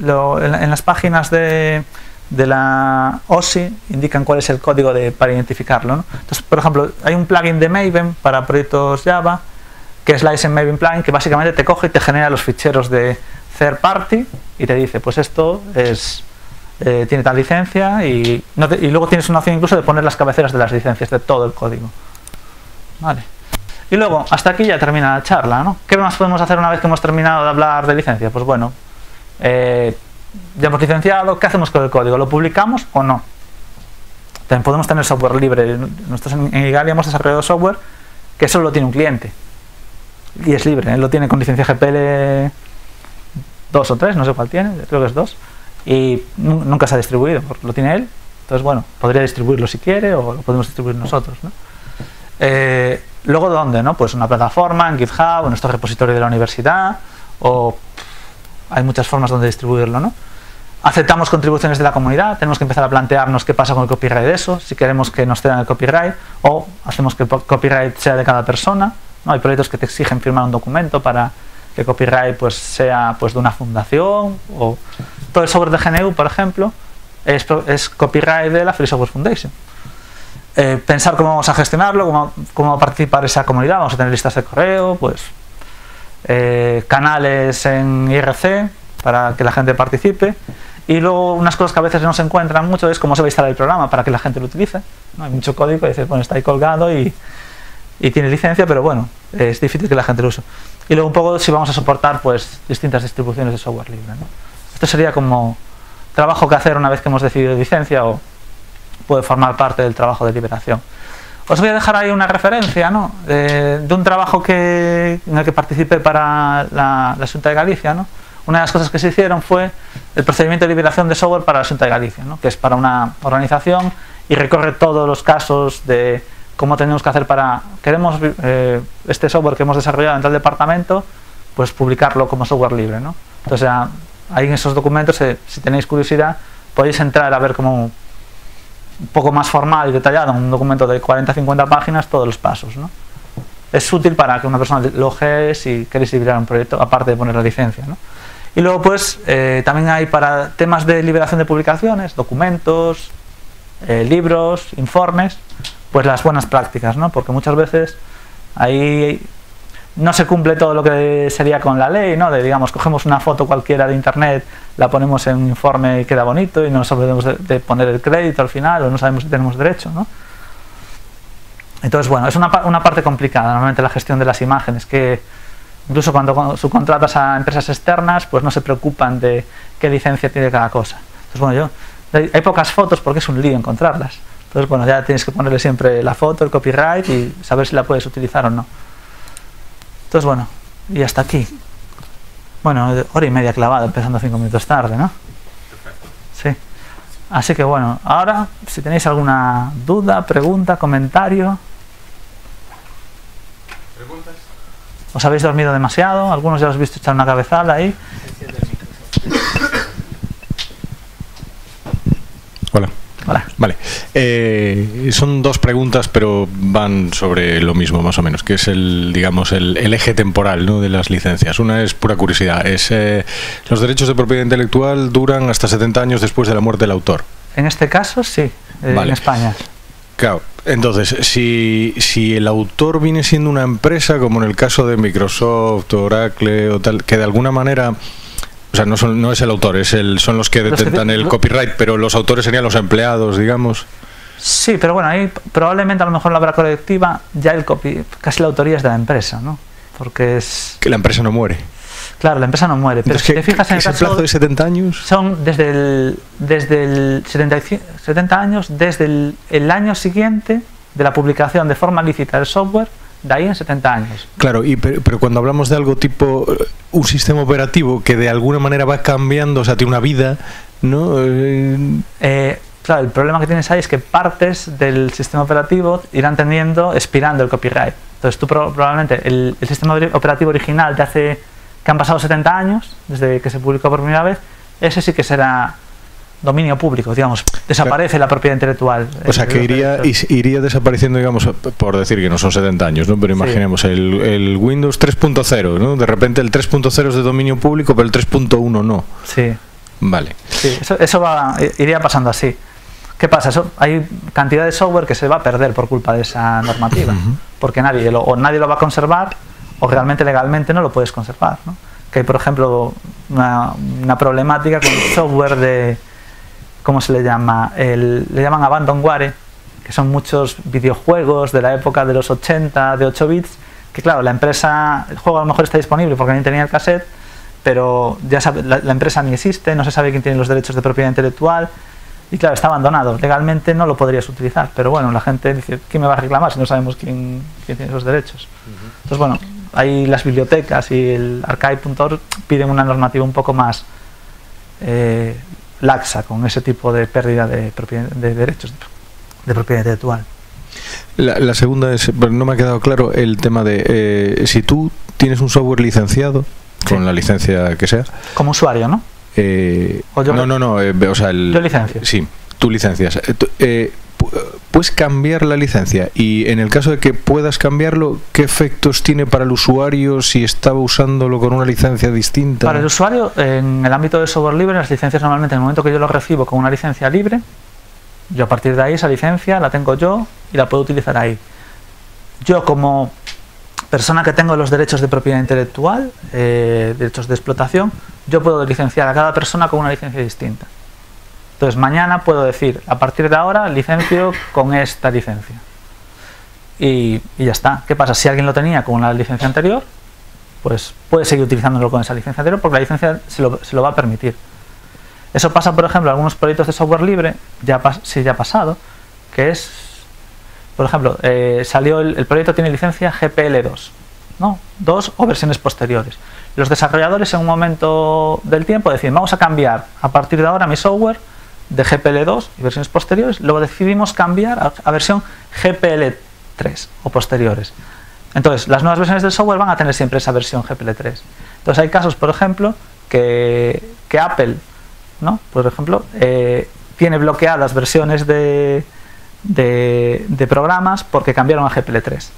en, las páginas de, la OSI indican cuál es el código para identificarlo. ¿no? Entonces, por ejemplo, hay un plugin de Maven para proyectos Java, que es la Maven plugin, que básicamente te coge y te genera los ficheros de third party y te dice, pues esto es eh, tiene tal licencia y, y luego tienes una opción incluso de poner las cabeceras de las licencias de todo el código. Vale. Y luego, hasta aquí ya termina la charla, ¿no? ¿Qué más podemos hacer una vez que hemos terminado de hablar de licencia? Pues bueno, eh, ya hemos licenciado, ¿qué hacemos con el código? ¿Lo publicamos o no? También podemos tener software libre. Nosotros en, Igalia hemos desarrollado software que solo tiene un cliente. Y es libre, él lo tiene con licencia GPL 2 o 3, no sé cuál tiene, creo que es 2 y nunca se ha distribuido, lo tiene él. Entonces, bueno, podría distribuirlo si quiere o lo podemos distribuir nosotros. ¿no? Eh, luego, ¿dónde? No? Pues una plataforma, en GitHub, en nuestro repositorio de la universidad, o hay muchas formas donde distribuirlo. ¿no? Aceptamos contribuciones de la comunidad, tenemos que empezar a plantearnos qué pasa con el copyright de eso, si queremos que nos cedan el copyright, o hacemos que el copyright sea de cada persona. ¿no? Hay proyectos que te exigen firmar un documento para que copyright pues, sea pues, de una fundación o todo el software de GNU, por ejemplo, es, es copyright de la Free Software Foundation. Eh, pensar cómo vamos a gestionarlo, cómo, cómo, va a participar esa comunidad, vamos a tener listas de correo, pues eh, canales en IRC para que la gente participe y luego unas cosas que a veces no se encuentran mucho es cómo se va a instalar el programa para que la gente lo utilice. ¿no? Hay mucho código y dices, bueno, está ahí colgado y, y tiene licencia, pero bueno, es difícil que la gente lo use. Y luego un poco si vamos a soportar pues distintas distribuciones de software libre. ¿no? Esto sería como trabajo que hacer una vez que hemos decidido licencia o puede formar parte del trabajo de liberación. Os voy a dejar ahí una referencia ¿no? de, un trabajo que, en el que participé para la, la de Galicia. ¿no? Una de las cosas que se hicieron fue el procedimiento de liberación de software para la Junta de Galicia, ¿no? que es para una organización y recorre todos los casos de cómo tenemos que hacer para, queremos eh, este software que hemos desarrollado en tal departamento, pues publicarlo como software libre. ¿no? Entonces, ahí en esos documentos, eh, si tenéis curiosidad, podéis entrar a ver como un poco más formal y detallado, un documento de 40-50 páginas, todos los pasos. ¿no? Es útil para que una persona lo si queréis liberar un proyecto, aparte de poner la licencia. ¿no? Y luego, pues, eh, también hay para temas de liberación de publicaciones, documentos, libros, informes, pues las buenas prácticas, ¿no? Porque muchas veces ahí no se cumple todo lo que sería con la ley, ¿no? De, digamos, cogemos una foto cualquiera de internet, la ponemos en un informe y queda bonito y no nos olvidemos de, poner el crédito al final o no sabemos si tenemos derecho, ¿no? Entonces, bueno, es una, una parte complicada, normalmente la gestión de las imágenes, que incluso cuando subcontratas a empresas externas, pues no se preocupan de qué licencia tiene cada cosa. Entonces, bueno, yo, hay pocas fotos porque es un lío encontrarlas. Entonces, bueno, ya tienes que ponerle siempre la foto, el copyright y saber si la puedes utilizar o no. Entonces, bueno, y hasta aquí. Bueno, hora y media clavada, empezando cinco minutos tarde, ¿no? Perfecto. Sí. Así que bueno, ahora, si tenéis alguna duda, pregunta, comentario. ¿Preguntas? ¿Os habéis dormido demasiado? Algunos ya os habéis visto echar una cabezada ahí.
Hola. Vale. Eh, son dos preguntas, pero van sobre lo mismo, más o menos, que es el, digamos, el, eje temporal ¿no? de las licencias. Una es pura curiosidad. Es, eh, los derechos de propiedad intelectual duran hasta 70 años después de la muerte del autor.
En este caso, sí, eh, en España.
Claro, entonces, si, si el autor viene siendo una empresa, como en el caso de Microsoft, Oracle o tal, que de alguna manera O sea, no, son, no es el autor, es el, son los que
Los que
detentan
te-
el copyright, pero los autores serían los empleados, digamos.
Sí, pero bueno, ahí probablemente a lo mejor en la obra colectiva ya el copy, casi la autoría es de la empresa, ¿no? Porque es...
Que la empresa no muere.
Claro, la empresa no muere, pero
Entonces,
si
¿qué-
te fijas en el
ese
caso...
plazo de 70 años?
Son desde el, desde el 75 70 años, desde el, el año siguiente de la publicación de forma lícita del software, de ahí en 70 años.
Claro, y, pero, pero cuando hablamos de algo tipo eh, un sistema operativo que de alguna manera va cambiando, o sea, tiene una vida, ¿no? Eh,
Eh, claro, el problema que tienes ahí es que partes del sistema operativo irán teniendo, expirando el copyright. Entonces tú pro- probablemente el, el sistema operativo original de hace que han pasado 70 años, desde que se publicó por primera vez, ese sí que será dominio público, digamos, desaparece la propiedad intelectual.
o sea,
eh,
que iría, iría desapareciendo, digamos, por decir que no son 70 años, ¿no? Pero
Sí.
imaginemos el, el Windows 3.0, ¿no? De repente el 3.0 es de dominio público, pero el 3.1 no.
Sí.
Vale.
Sí, eso, eso va, iría pasando así. ¿Qué pasa? Eso, hay cantidad de software que se va a perder por culpa de esa normativa, porque nadie lo, o nadie lo va a conservar o realmente legalmente no lo puedes conservar. ¿no? Que hay, por ejemplo, una, una problemática con el software de, ¿cómo se le llama? El, le llaman abandonware, que son muchos videojuegos de la época de los 80, de 8 bits, que claro, la empresa, el juego a lo mejor está disponible porque alguien tenía el cassette, pero ya sabe, la, la empresa ni existe, no se sabe quién tiene los derechos de propiedad intelectual y claro, está abandonado. Legalmente no lo podrías utilizar, pero bueno, la gente dice, ¿quién me va a reclamar si no sabemos quién, quién tiene esos derechos? Entonces, bueno, ahí las bibliotecas y el archive.org piden una normativa un poco más eh, laxa con ese tipo de pérdida de, de derechos de propiedad intelectual.
La, la segunda es, no me ha quedado claro el tema de eh, si tú tienes un software licenciado, con
Sí.
la licencia que sea,
Como usuario, ¿no?
eh, no, no, no, eh, o sea, el,
Yo licencio.
Sí, tú licencias. Eh, tú- eh, puedes cambiar la licencia y en el caso de que puedas cambiarlo, ¿qué efectos tiene para el usuario si estaba usándolo con una licencia distinta?
Para el usuario, en el ámbito del software libre, las licencias normalmente en el momento que yo lo recibo con una licencia libre, yo a partir de ahí esa licencia la tengo yo y la puedo utilizar ahí. Yo como persona que tengo los derechos de propiedad intelectual, eh, derechos de explotación, yo puedo licenciar a cada persona con una licencia distinta. Entonces mañana puedo decir, a partir de ahora licencio con esta licencia. Y, ya está. ¿Qué pasa? Si alguien lo tenía con una licencia anterior, pues puede seguir utilizándolo con esa licencia anterior porque la licencia se lo, va a permitir. Eso pasa, por ejemplo, en algunos proyectos de software libre, ya sí ya ha pasado, que es, por ejemplo, eh, salió el, el proyecto tiene licencia GPL2, ¿no? Dos o versiones posteriores. Los desarrolladores en un momento del tiempo deciden, vamos a cambiar a partir de ahora mi software de GPL2 y versiones posteriores, luego decidimos cambiar a, versión GPL3 o posteriores. Entonces, las nuevas versiones del software van a tener siempre esa versión GPL3. Entonces, hay casos, por ejemplo, que, que Apple, ¿no? por ejemplo, eh, tiene bloqueadas versiones de, de, de programas porque cambiaron a GPL3.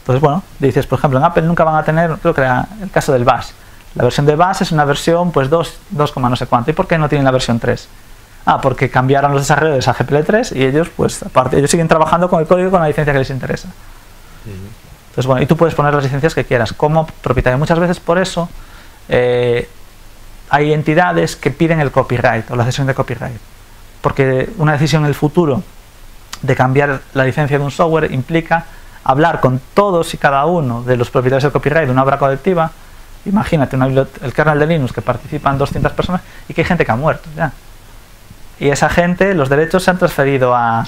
Entonces, bueno, dices, por ejemplo, en Apple nunca van a tener, creo que era el caso del Bash. La versión de Bash es una versión, pues 2, 2, no sé cuánto. ¿Y por qué no tienen la versión 3? Ah, porque cambiaron los desarrolladores a GPL3 y ellos, pues, aparte, ellos siguen trabajando con el código con la licencia que les interesa. Entonces, bueno, y tú puedes poner las licencias que quieras como propietario. Muchas veces por eso eh, hay entidades que piden el copyright o la cesión de copyright. Porque una decisión en el futuro de cambiar la licencia de un software implica hablar con todos y cada uno de los propietarios del copyright de una obra colectiva. Imagínate una el kernel de Linux que participan 200 personas y que hay gente que ha muerto ya. Y esa gente, los derechos se han transferido a,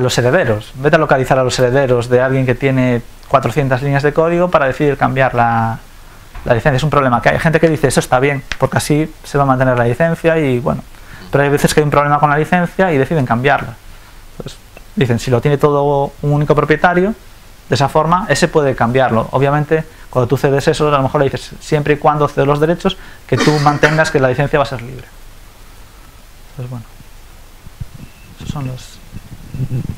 los herederos. Vete a localizar a los herederos de alguien que tiene 400 líneas de código para decidir cambiar la, la licencia. Es un problema que hay gente que dice eso está bien, porque así se va a mantener la licencia y bueno. Pero hay veces que hay un problema con la licencia y deciden cambiarla. Pues dicen, si lo tiene todo un único propietario, de esa forma, ese puede cambiarlo. Obviamente, cuando tú cedes eso, a lo mejor le dices, siempre y cuando cedes los derechos, que tú mantengas que la licencia va a ser libre. Pues bueno, esos son los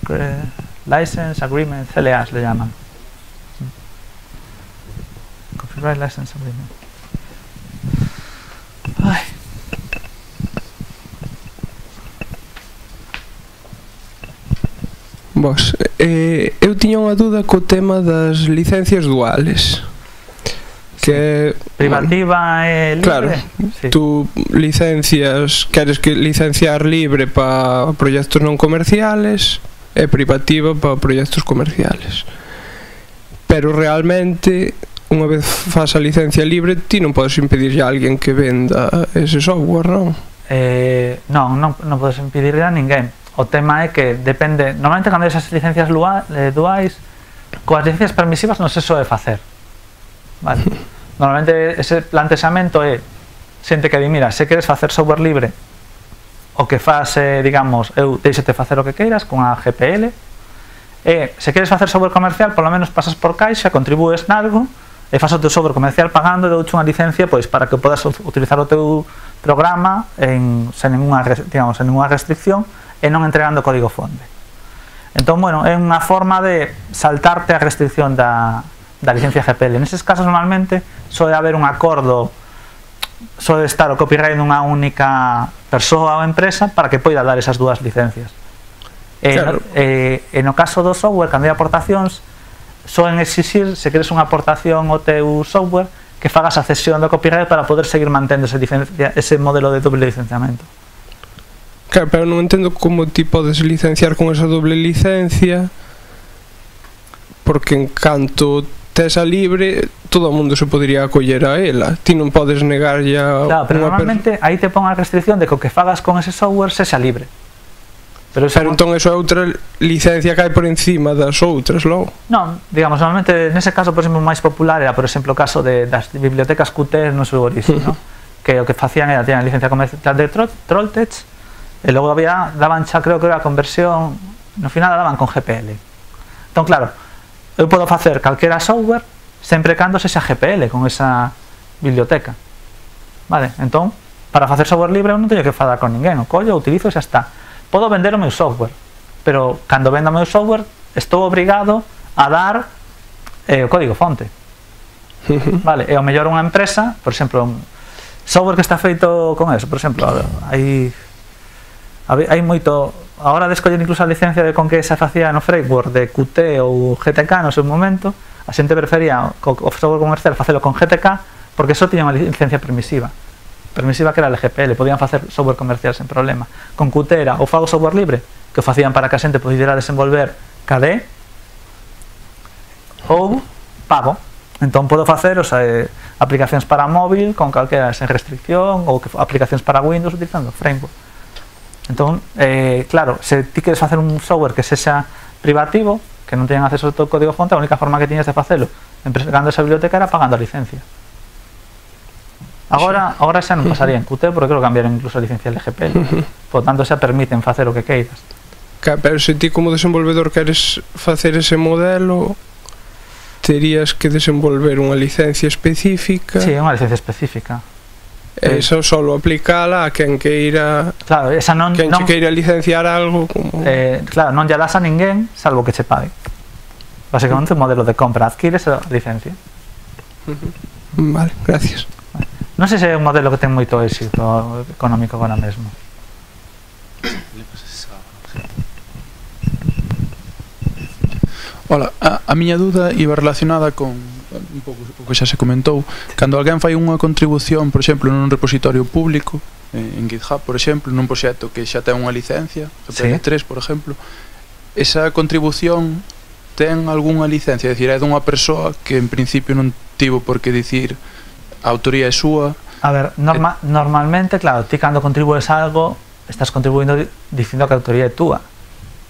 Cre- License Agreement, CLAs le llaman. Copyright License Agreement. Ay.
Vos, eh, eu tiña unha dúda co tema das licencias duales. que
privativa bueno, e libre.
Claro.
Sí.
Tú licencias, queres que licenciar libre para proxectos non comerciales e privativa para proxectos comerciales. Pero realmente unha vez faz a licencia libre, ti non podes impedirlle a alguén que venda ese software, non?
Eh, non, non, non podes impedirle a ninguén. O tema é que depende, normalmente cando esas licencias eh, duais, coas licencias permisivas non se soe facer Vale. Normalmente ese plantexamento é xente que di, mira, se queres facer software libre o que faz, eh, digamos, eu deixete facer o que queiras con a GPL, e se queres facer software comercial, polo menos pasas por caixa, contribúes nalgo, e fas o teu software comercial pagando e douche unha licencia pois para que podas utilizar o teu programa en, sen, ninguna, digamos, sen ninguna restricción e non entregando código fonte. Entón, bueno, é unha forma de saltarte a restricción da, da licencia GPL. Neses casos normalmente soe haber un acordo soe estar o copyright dunha única persoa ou empresa para que poida dar esas dúas licencias. E, claro. no, e, e no caso do software, cando hai aportacións, soen exixir, se queres unha aportación ao teu software, que fagas a cesión do copyright para poder seguir mantendo ese, licencia, ese modelo de doble licenciamento.
Claro, pero non entendo como ti podes licenciar con esa doble licencia porque en canto tesa libre, todo o mundo se podería acoller a ela. Ti non podes negar ya...
claro, pero normalmente aí te pon a restricción de que o que fagas con ese software sexa libre.
Pero, eso pero entón eso é outra licencia que hai por encima das outras, logo?
Non, digamos, normalmente nese caso, por exemplo, máis popular era, por exemplo, o caso de, das bibliotecas Qt no seu origen, uh -huh. no? que o que facían era, tiñan licencia comercial de Trolltech, e logo había, daban xa, creo que era a conversión, no final daban con GPL. Entón, claro, eu podo facer calquera software sempre cando sexa GPL con esa biblioteca. Vale, entón, para facer software libre eu non teño que falar con ninguén, o collo, utilizo e xa está. Podo vender o meu software, pero cando vendo o meu software estou obrigado a dar eh, o código fonte. Vale, e o mellor unha empresa, por exemplo, un software que está feito con eso, por exemplo, hai hai moito a hora de escoller incluso a licencia de con que se facía no framework de Qt ou GTK no seu momento, a xente prefería o, software comercial facelo con GTK porque só tiña unha licencia permisiva permisiva que era LGPL, podían facer software comercial sen problema. Con Qt era o fago software libre, que o facían para que a xente pudiera desenvolver KD ou pago. Entón podo facer o sea, eh, aplicacións para móvil con calquera sen restricción ou que, aplicacións para Windows utilizando framework Entón, eh, claro, se ti queres facer un software que sexa privativo, que non teñan acceso ao teu código fonte, a única forma que tiñas de facelo empregando esa biblioteca era pagando a licencia. Agora, agora xa non pasaría en Qt porque creo que cambiaron incluso a licencia LGPL. Por tanto, xa permiten facer o que queiras.
Pero se ti como desenvolvedor queres facer ese modelo, terías que desenvolver unha licencia específica.
Sí, unha licencia específica.
Eh, eso solo aplicala a quen queira
Claro, esa non,
quen
non
queira licenciar algo como...
eh, Claro, non lle das a ninguén salvo que che pague Básicamente o modelo de compra Adquires a licencia.
Vale, gracias.
Non sei se é un modelo que ten moito éxito económico agora mesmo
Ola, a, a miña dúda iba relacionada con un pouco o que xa se comentou, cando alguén fai unha contribución, por exemplo, nun repositorio público, eh, en GitHub, por exemplo, nun proxecto que xa ten unha licencia, GPL3, sí. por exemplo, esa contribución ten algunha licencia, é dicir, é dunha persoa que en principio non tivo por que dicir a autoría é súa.
A ver, norma, eh, normalmente, claro, ti cando contribúes algo, estás contribuindo dicindo que a autoría é túa,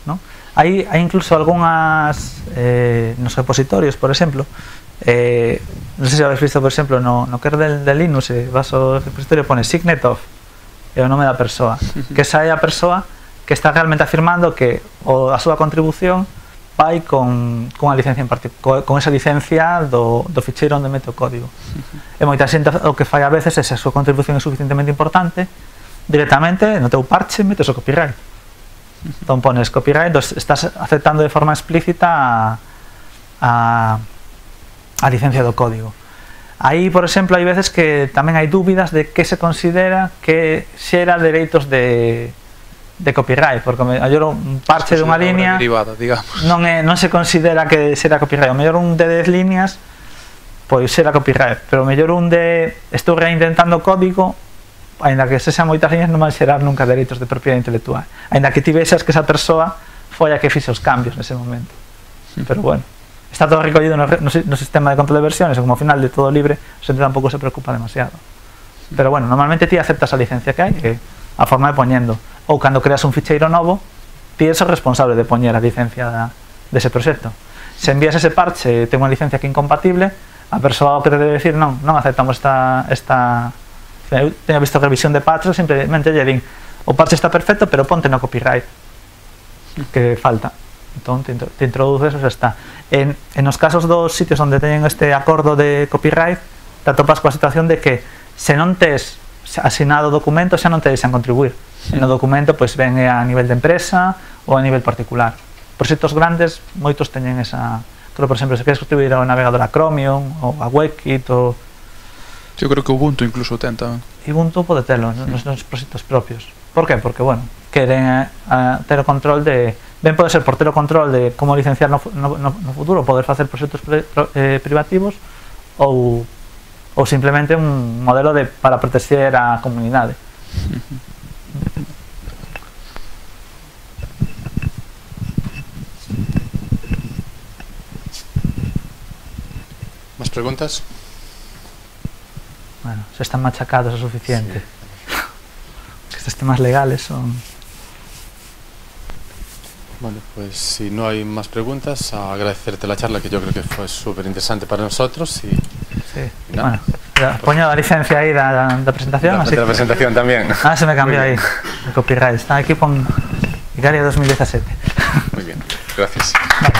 ¿no? Hai, hai incluso algunhas eh, nos repositorios, por exemplo, Eh, non sei se habéis visto, por exemplo, no, no kernel de Linux, eh, vas ao repositorio pone signet of, é o nome da persoa, que esa é a persoa que está realmente afirmando que o, a súa contribución vai con, con, a licencia en particular, con esa licencia do, do ficheiro onde mete o código. E moita xente o que fai a veces é se a súa contribución é suficientemente importante, directamente no teu parche metes o copyright. Entón pones copyright, estás aceptando de forma explícita a, a a licencia do código. Aí, por exemplo, hai veces que tamén hai dúbidas de que se considera que xera dereitos de, de copyright, porque mellor un parche dunha línea
derivada, digamos.
non é non se considera que xera copyright, o mellor un de 10 líneas pois xera copyright, pero mellor un de estou reinventando código aínda que se sean moitas líneas non van xerar nunca dereitos de propiedade intelectual. Aínda que ti vexas que esa persoa foi a que fixe os cambios nese momento. Pero bueno. Está todo recollido no, no, no sistema de control de versiones e como final de todo libre a xente tampouco se preocupa demasiado. Pero bueno, normalmente ti aceptas a licencia que hai e a forma de poñendo ou cando creas un ficheiro novo ti és o responsable de poñer a licencia dese proxecto se envías ese parche e ten unha licencia que é incompatible a persoa o que te debe decir non, non aceptamos esta, esta teño visto revisión de patches simplemente lle din o parche está perfecto pero ponte no copyright que falta. Entón te, introduces e xa está en, en os casos dos sitios onde teñen este acordo de copyright te atopas coa situación de que se non tes asinado o documento xa non te deixan contribuir sí. no documento pois ven a nivel de empresa ou a nivel particular proxectos grandes moitos teñen esa creo por exemplo se queres contribuir ao navegador a Chromium ou a WebKit ou
Eu creo que Ubuntu incluso ten tamén
Ubuntu pode telo sí. nos, nos proxectos propios Por que? Porque, bueno, queren uh, ter o control de... Ben pode ser por ter o control de como licenciar no, no, no futuro, poder facer proxectos pre, pro, eh, privativos ou, ou simplemente un modelo de para proteger a comunidade.
Más preguntas?
bueno, se están machacados o suficiente. Sí. Estos temas legales son...
Bueno, pues si no hay más preguntas, agradecerte la charla que yo creo que fue súper interesante para nosotros y...
Sí, y bueno, poño la licencia ahí da, da presentación.
La,
así
la presentación también.
Ah, se me cambió ahí, el copyright. Está aquí con Icaria 2017.
Muy bien, gracias.
Vale,